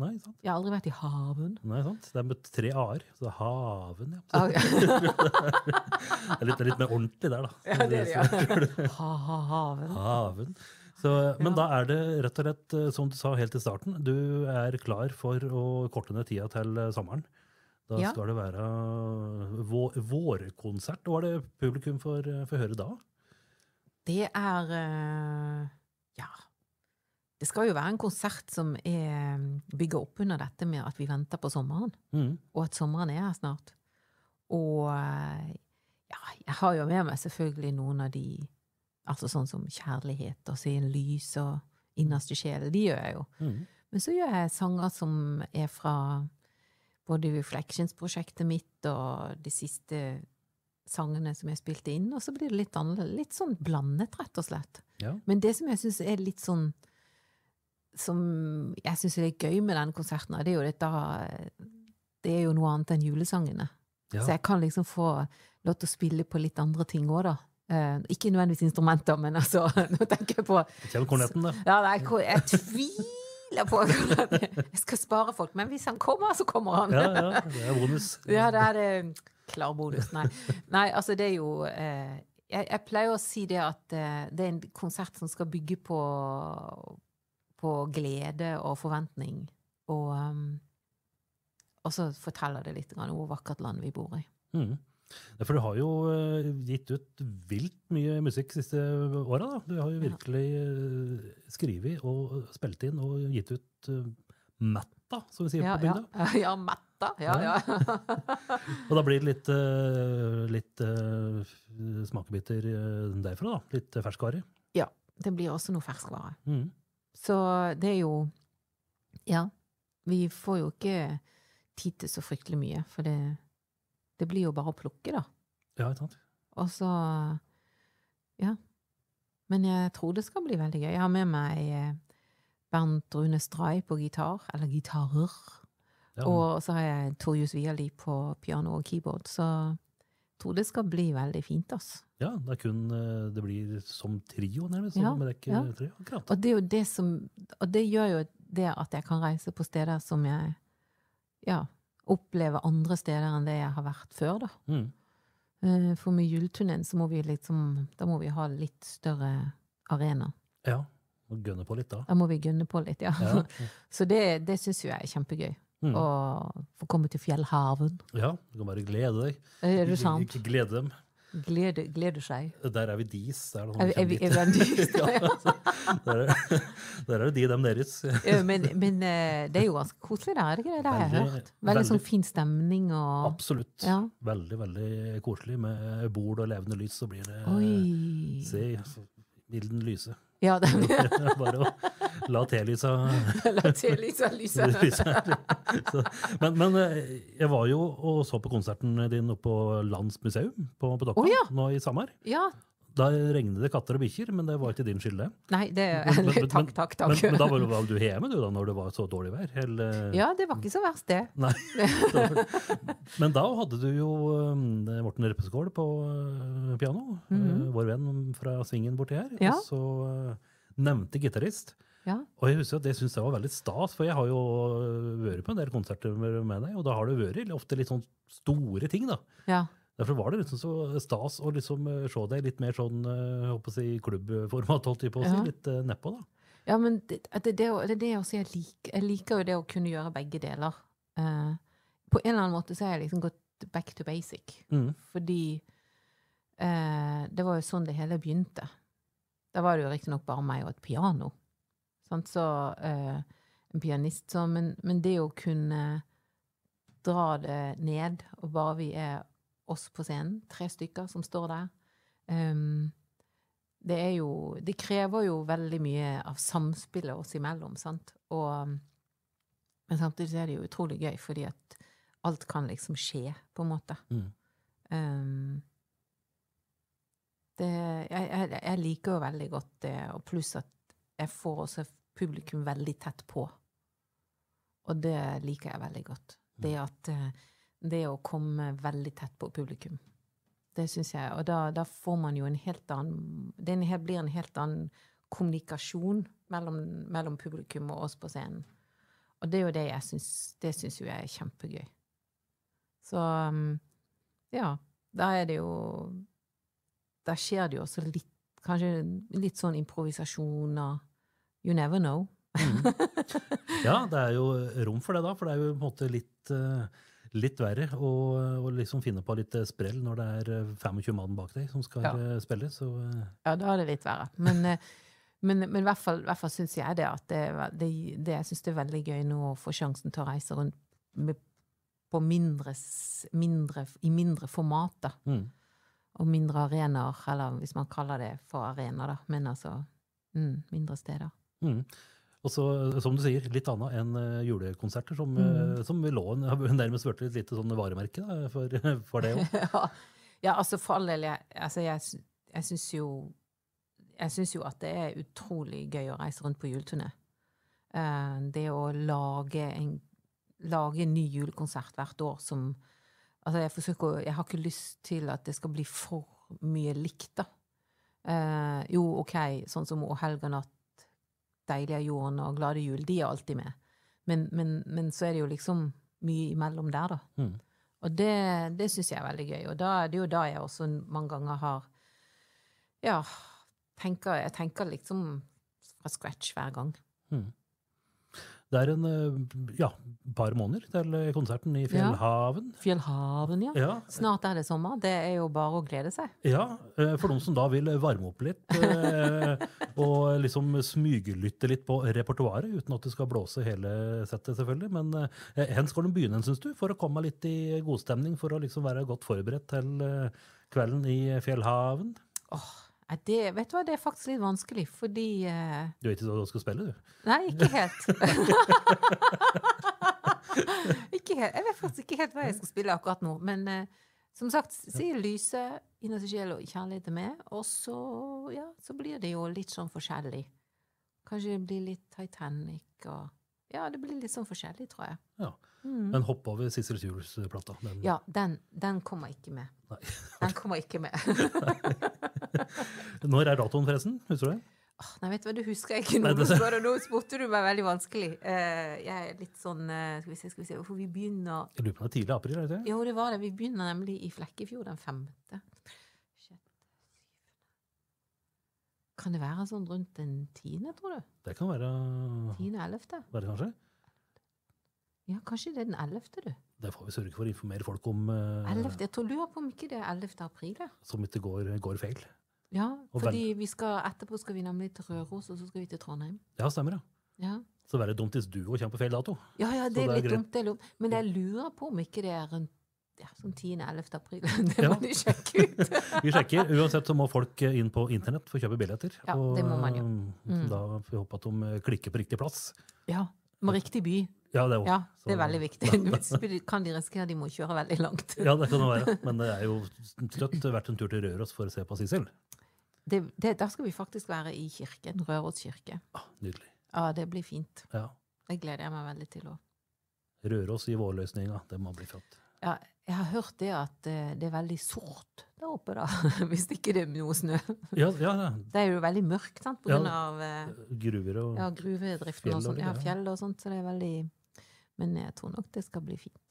Speaker 1: Nei, sant?
Speaker 2: Jeg har aldri vært i haven.
Speaker 1: Nei, sant? Det er med tre a-er. Så Haven, ja.
Speaker 2: Ah, [laughs]
Speaker 1: Det er litt, litt mer ordentlig der, da.
Speaker 2: Ja, det er det, ja. Ha, ha, haven.
Speaker 1: Haven. Så, men
Speaker 2: Ja.
Speaker 1: da er det rett og slett, eh, som du sa helt i starten, du er klar for å korte ned tida til eh, sommeren. Da
Speaker 2: Ja.
Speaker 1: skal det være vå- vårkonsert. Hva er det publikum får, får høre da?
Speaker 2: Det er eh, Ja. Det skal jo være en konsert som er bygger opp under dette med at vi venter på sommeren,
Speaker 1: Mm.
Speaker 2: og at sommeren er her snart. Og eh, ja, jeg har jo med meg selvfølgelig noen av de Altså sånn som kjærlighet og sin lys og innerste sjel. De gjør jeg jo.
Speaker 1: Mm.
Speaker 2: Men så gjør jeg sanger som er fra både Reflections-prosjektet mitt og de siste sangene som jeg spilte inn, og så blir det litt. Litt sånn blandet, rett og slett.
Speaker 1: Ja.
Speaker 2: Men det som jeg syns er litt sånn Som jeg syns er gøy med den konserten, det er jo dette Det er jo noe annet enn julesangene.
Speaker 1: Ja.
Speaker 2: Så jeg kan liksom få lov til å spille på litt andre ting òg, da. Uh, ikke nødvendigvis instrumenter, men altså [laughs] Nå tenker jeg på
Speaker 1: Kjell Kornetten, da.
Speaker 2: ja, nei, jeg, tviler på Jeg skal spare folk, men hvis han kommer, så kommer han.
Speaker 1: Ja, ja, det er bonus.
Speaker 2: Ja, det er det klar bonus. Nei, nei altså det er jo eh, jeg, jeg pleier å si det at eh, det er en konsert som skal bygge på, på glede og forventning. Og, um, og så forteller det litt om hvor vakkert land vi bor i.
Speaker 1: Mm. For du har jo eh, gitt ut vilt mye musikk de siste åra. Du har jo virkelig uh, skrevet og spilt inn og gitt ut uh, matta, som vi sier
Speaker 2: Ja,
Speaker 1: på
Speaker 2: ja,
Speaker 1: bygda. [laughs]
Speaker 2: ja metta. Ja, ja. [laughs]
Speaker 1: Og da blir det litt, eh, litt eh, smakebiter eh, derfra, da. Litt ferskvare. Ja.
Speaker 2: Det blir også noe ferskvare.
Speaker 1: Mm.
Speaker 2: Så det er jo Ja. Vi får jo ikke tid til så fryktelig mye, for det, det blir jo bare å plukke, da.
Speaker 1: Ja, ikke sant?
Speaker 2: Og så Ja. Men jeg tror det skal bli veldig gøy. Jeg har med meg Bernt Rune Stray på gitar, eller gitarer.
Speaker 1: Ja,
Speaker 2: Og så har jeg Torjus Viali på piano og keyboard. Så jeg tror det skal bli veldig fint, altså.
Speaker 1: ja, det kun eh, Det blir som trio, nærmest.
Speaker 2: Ja,
Speaker 1: men det er ikke
Speaker 2: ja.
Speaker 1: trio. Akkurat.
Speaker 2: Og det er jo det som Og det gjør jo det at jeg kan reise på steder som jeg ja, opplever andre steder enn det jeg har vært før, da.
Speaker 1: Mm.
Speaker 2: Eh, For med juleturneen så må vi liksom Da må vi ha litt større arena.
Speaker 1: Ja. Må gønne på litt, da.
Speaker 2: Da må vi gønne på litt, ja.
Speaker 1: Ja, [laughs]
Speaker 2: Så det, det syns jo jeg er kjempegøy.
Speaker 1: Mm.
Speaker 2: Og få komme til Fjellhaven.
Speaker 1: ja du kan bare glede deg.
Speaker 2: Er det sant?
Speaker 1: Ikke glede dem.
Speaker 2: Glede, gleder seg.
Speaker 1: Der er vi dis. Der er,
Speaker 2: Er, vi- er, vi- er en dyr? [laughs]
Speaker 1: Ja, altså, der, er, der er det de, dem deres.
Speaker 2: Men, men eh, det er jo ganske koselig der, er det ikke det? Det har jeg hørt. Veldig sånn fin stemning og
Speaker 1: Absolutt.
Speaker 2: Ja.
Speaker 1: Veldig, veldig koselig. Med bord og levende lys, så blir det
Speaker 2: Oi.
Speaker 1: Se, vil den lyse.
Speaker 2: Ja, [laughs] det er
Speaker 1: Bare å la telysa [laughs]
Speaker 2: La til lysa lyse. [laughs]
Speaker 1: men, men eh, jeg var jo og så på konserten din oppe på Landsmuseum på, på Dokka
Speaker 2: oh, ja.
Speaker 1: nå i sommer.
Speaker 2: Ja.
Speaker 1: Da regnet det katter og bikkjer, men det var ikke din skyld, det.
Speaker 2: Nei, det
Speaker 1: Men- men-
Speaker 2: Takk, takk, takk.
Speaker 1: Men, men da var, var du hjemme du da, når det var så dårlig vær? Eller,
Speaker 2: Ja, det var ikke så verst, det.
Speaker 1: Nei. [laughs] Men da hadde du jo um, Morten Reppeskål på uh, piano.
Speaker 2: Mhm.
Speaker 1: uh, vår venn fra svingen borti her.
Speaker 2: Ja.
Speaker 1: Og så uh, nevnte gitarist.
Speaker 2: Ja.
Speaker 1: Og jeg husker at det syns jeg var veldig stas, for jeg har jo uh, vært på en del konserter med deg, og da har det vært ofte litt sånn store ting, da.
Speaker 2: Ja.
Speaker 1: Derfor var det liksom så stas å liksom uh, se deg litt mer sånn jeg håper si, klubbformat, holdt jeg på å si, litt nedpå, da.
Speaker 2: Ja, men det, det, det, det er det også jeg liker. Jeg liker jo det å kunne gjøre begge deler. Uh, på en eller annen måte så har jeg liksom gått back to basic.
Speaker 1: Mm.
Speaker 2: Fordi uh, det var jo sånn det hele begynte. Da var det jo riktignok bare meg og et piano. Sant? Så eh, en pianist. Så, men, men det å kunne dra det ned, og bare vi er oss på scenen, tre stykker som står der um, det er jo Det krever jo veldig mye av samspillet oss imellom, sant? Og Men samtidig er det jo utrolig gøy, fordi at alt kan liksom skje, på en måte.
Speaker 1: Mm.
Speaker 2: Um, det, jeg, jeg, jeg liker jo veldig godt det, og pluss at jeg får også publikum veldig tett på. Og det liker jeg veldig godt. Det at eh, Det å komme veldig tett på publikum. Det syns jeg. Og da, da får man jo en helt annen Det en helt- blir en helt annen kommunikasjon mellom, mellom publikum og oss på scenen. Og det er jo det jeg syns Det syns jo jeg er kjempegøy. Så um, ja, da er det jo Da skjer det jo også litt Kanskje litt sånn improvisasjoner. You never know. [laughs]
Speaker 1: Ja, det er jo rom for det, da. For det er jo på en måte litt, eh, litt verre å, å liksom finne på litt eh, sprell når det er eh, 25 mann bak deg som skal
Speaker 2: Ja.
Speaker 1: eh, spille. Så eh,
Speaker 2: Ja, da er det litt verre. Men, eh, men, men i hvert fall, hvert fall syns jeg det at det, det, det Jeg syns det er veldig gøy nå å få sjansen til å reise rundt med, på mindre, mindre I mindre format, da.
Speaker 1: mm.
Speaker 2: Og mindre arenaer, eller hvis man kaller det for arena, da. Men altså mm, mindre steder.
Speaker 1: Mm. Og så, som du sier, litt annet enn eh, julekonserter, som,
Speaker 2: Mm.
Speaker 1: eh, som lå [laughs] nærmest blitt et lite sånn varemerke da, for, [laughs] for det òg. [laughs]
Speaker 2: ja. ja, altså for all del. Jeg, altså jeg, jeg syns jo Jeg syns jo at det er utrolig gøy å reise rundt på juleturné. Eh, det å lage en, lage en ny julekonsert hvert år som Altså, jeg forsøker å Jeg har ikke lyst til at det skal bli for mye likt, da. Eh, jo, OK, sånn som O helga natt, Deilig er jorden og Glade jul, de er alltid med. Men, men, men så er det jo liksom mye imellom der, da.
Speaker 1: Mm.
Speaker 2: Og det, det syns jeg er veldig gøy. Og da, det er jo da jeg også mange ganger har Ja, tenker, jeg tenker liksom fra scratch hver gang.
Speaker 1: Mm. Det er en eh, ja, par måneder til konserten i Fjellhaven.
Speaker 2: Fjellhaven, ja.
Speaker 1: Ja,
Speaker 2: Snart er det sommer. Det er jo bare å glede seg.
Speaker 1: ja, eh, for noen som da vil varme opp litt eh, og liksom smygelytte litt på repertoaret, uten at det skal blåse hele settet, selvfølgelig. Men hen skal de begynne, syns du, for å komme litt i godstemning, for å liksom være godt forberedt til kvelden i Fjellhaven?
Speaker 2: Åh, nei, det, vet du hva, det er faktisk litt vanskelig, fordi uh...
Speaker 1: Du vet ikke hva du skal spille, du?
Speaker 2: Nei, ikke helt. [laughs] ikke helt. Jeg vet faktisk ikke helt hva jeg skal spille akkurat nå. Men uh, Som sagt, si lyse, i sjela og kjærlighet til med, og så, ja, så blir det jo litt sånn forskjellig. Kanskje det blir litt Titanic og Ja, det blir litt sånn forskjellig, tror jeg.
Speaker 1: Ja.
Speaker 2: Mm.
Speaker 1: Men hopp over Sissel Jules-plata.
Speaker 2: Ja, den, den kommer ikke med.
Speaker 1: Nei. [laughs]
Speaker 2: Den kommer ikke med. [laughs]
Speaker 1: Når er datoen, forresten? Husker du det?
Speaker 2: Nei, vet du hva, det husker jeg ikke nå.
Speaker 1: Nei, det-
Speaker 2: Nå spurte du meg veldig vanskelig. Eh, jeg er litt sånn eh, Skal vi se, skal vi se. Hvorfor vi begynner
Speaker 1: Jeg lurer på om det er tidlig april? er det det?
Speaker 2: Jo, det var det. Vi begynner nemlig i Flekkefjord den femte. Kan det være sånn rundt den tiende, tror du?
Speaker 1: Det kan være,
Speaker 2: Tiende, ellevte?
Speaker 1: være kanskje.
Speaker 2: Ja, kanskje det er den ellevte, du.
Speaker 1: Det får vi sørge for å informere folk om, Uh,
Speaker 2: 11. Jeg tror lurer på om ikke det er 11. april. det.
Speaker 1: som ikke går, går feil.
Speaker 2: Ja, fordi vi skal, etterpå skal vi nemlig til Røros, og så skal vi til Trondheim.
Speaker 1: Ja, stemmer det.
Speaker 2: Ja,
Speaker 1: Så det er dumt hvis du òg kommer på feil dato.
Speaker 2: ja, ja det er
Speaker 1: det er
Speaker 2: litt
Speaker 1: greit.
Speaker 2: dumt. Det er dumt. Men jeg lurer på om ikke det er rundt ja, sånn 10.-11. april. [laughs] Det
Speaker 1: Ja.
Speaker 2: må de sjekke ut. [laughs]
Speaker 1: Vi sjekker. Uansett så må folk inn på internett for å kjøpe billetter.
Speaker 2: Ja, det må man jo.
Speaker 1: eh,
Speaker 2: Mm.
Speaker 1: Da får vi håpe at de eh, klikker på riktig plass.
Speaker 2: Ja, med riktig by.
Speaker 1: Ja, det, er
Speaker 2: Ja, det er veldig viktig. [laughs] Hvis kan de risikere at de må kjøre veldig langt.
Speaker 1: Ja, det kan det være. Men det er jo støtt verdt en tur til Røros for å se på Sissel.
Speaker 2: Det, det, der skal vi faktisk være i kirken. Røros kirke.
Speaker 1: Ah, nydelig.
Speaker 2: Ja, det blir fint.
Speaker 1: Ja.
Speaker 2: Det gleder jeg meg veldig til òg.
Speaker 1: Røros i vårløsninga. Det må bli flott.
Speaker 2: Ja, jeg har hørt det at eh, det er veldig sort der oppe, da. [laughs] Hvis ikke det er noe snø.
Speaker 1: Ja, ja, ja.
Speaker 2: Det er jo veldig mørkt sant, på grunn av eh,
Speaker 1: Gruver og
Speaker 2: ja, gruvedriften og sånn.
Speaker 1: Ja.
Speaker 2: fjell og sånt, så det er veldig Men jeg tror nok det skal bli fint.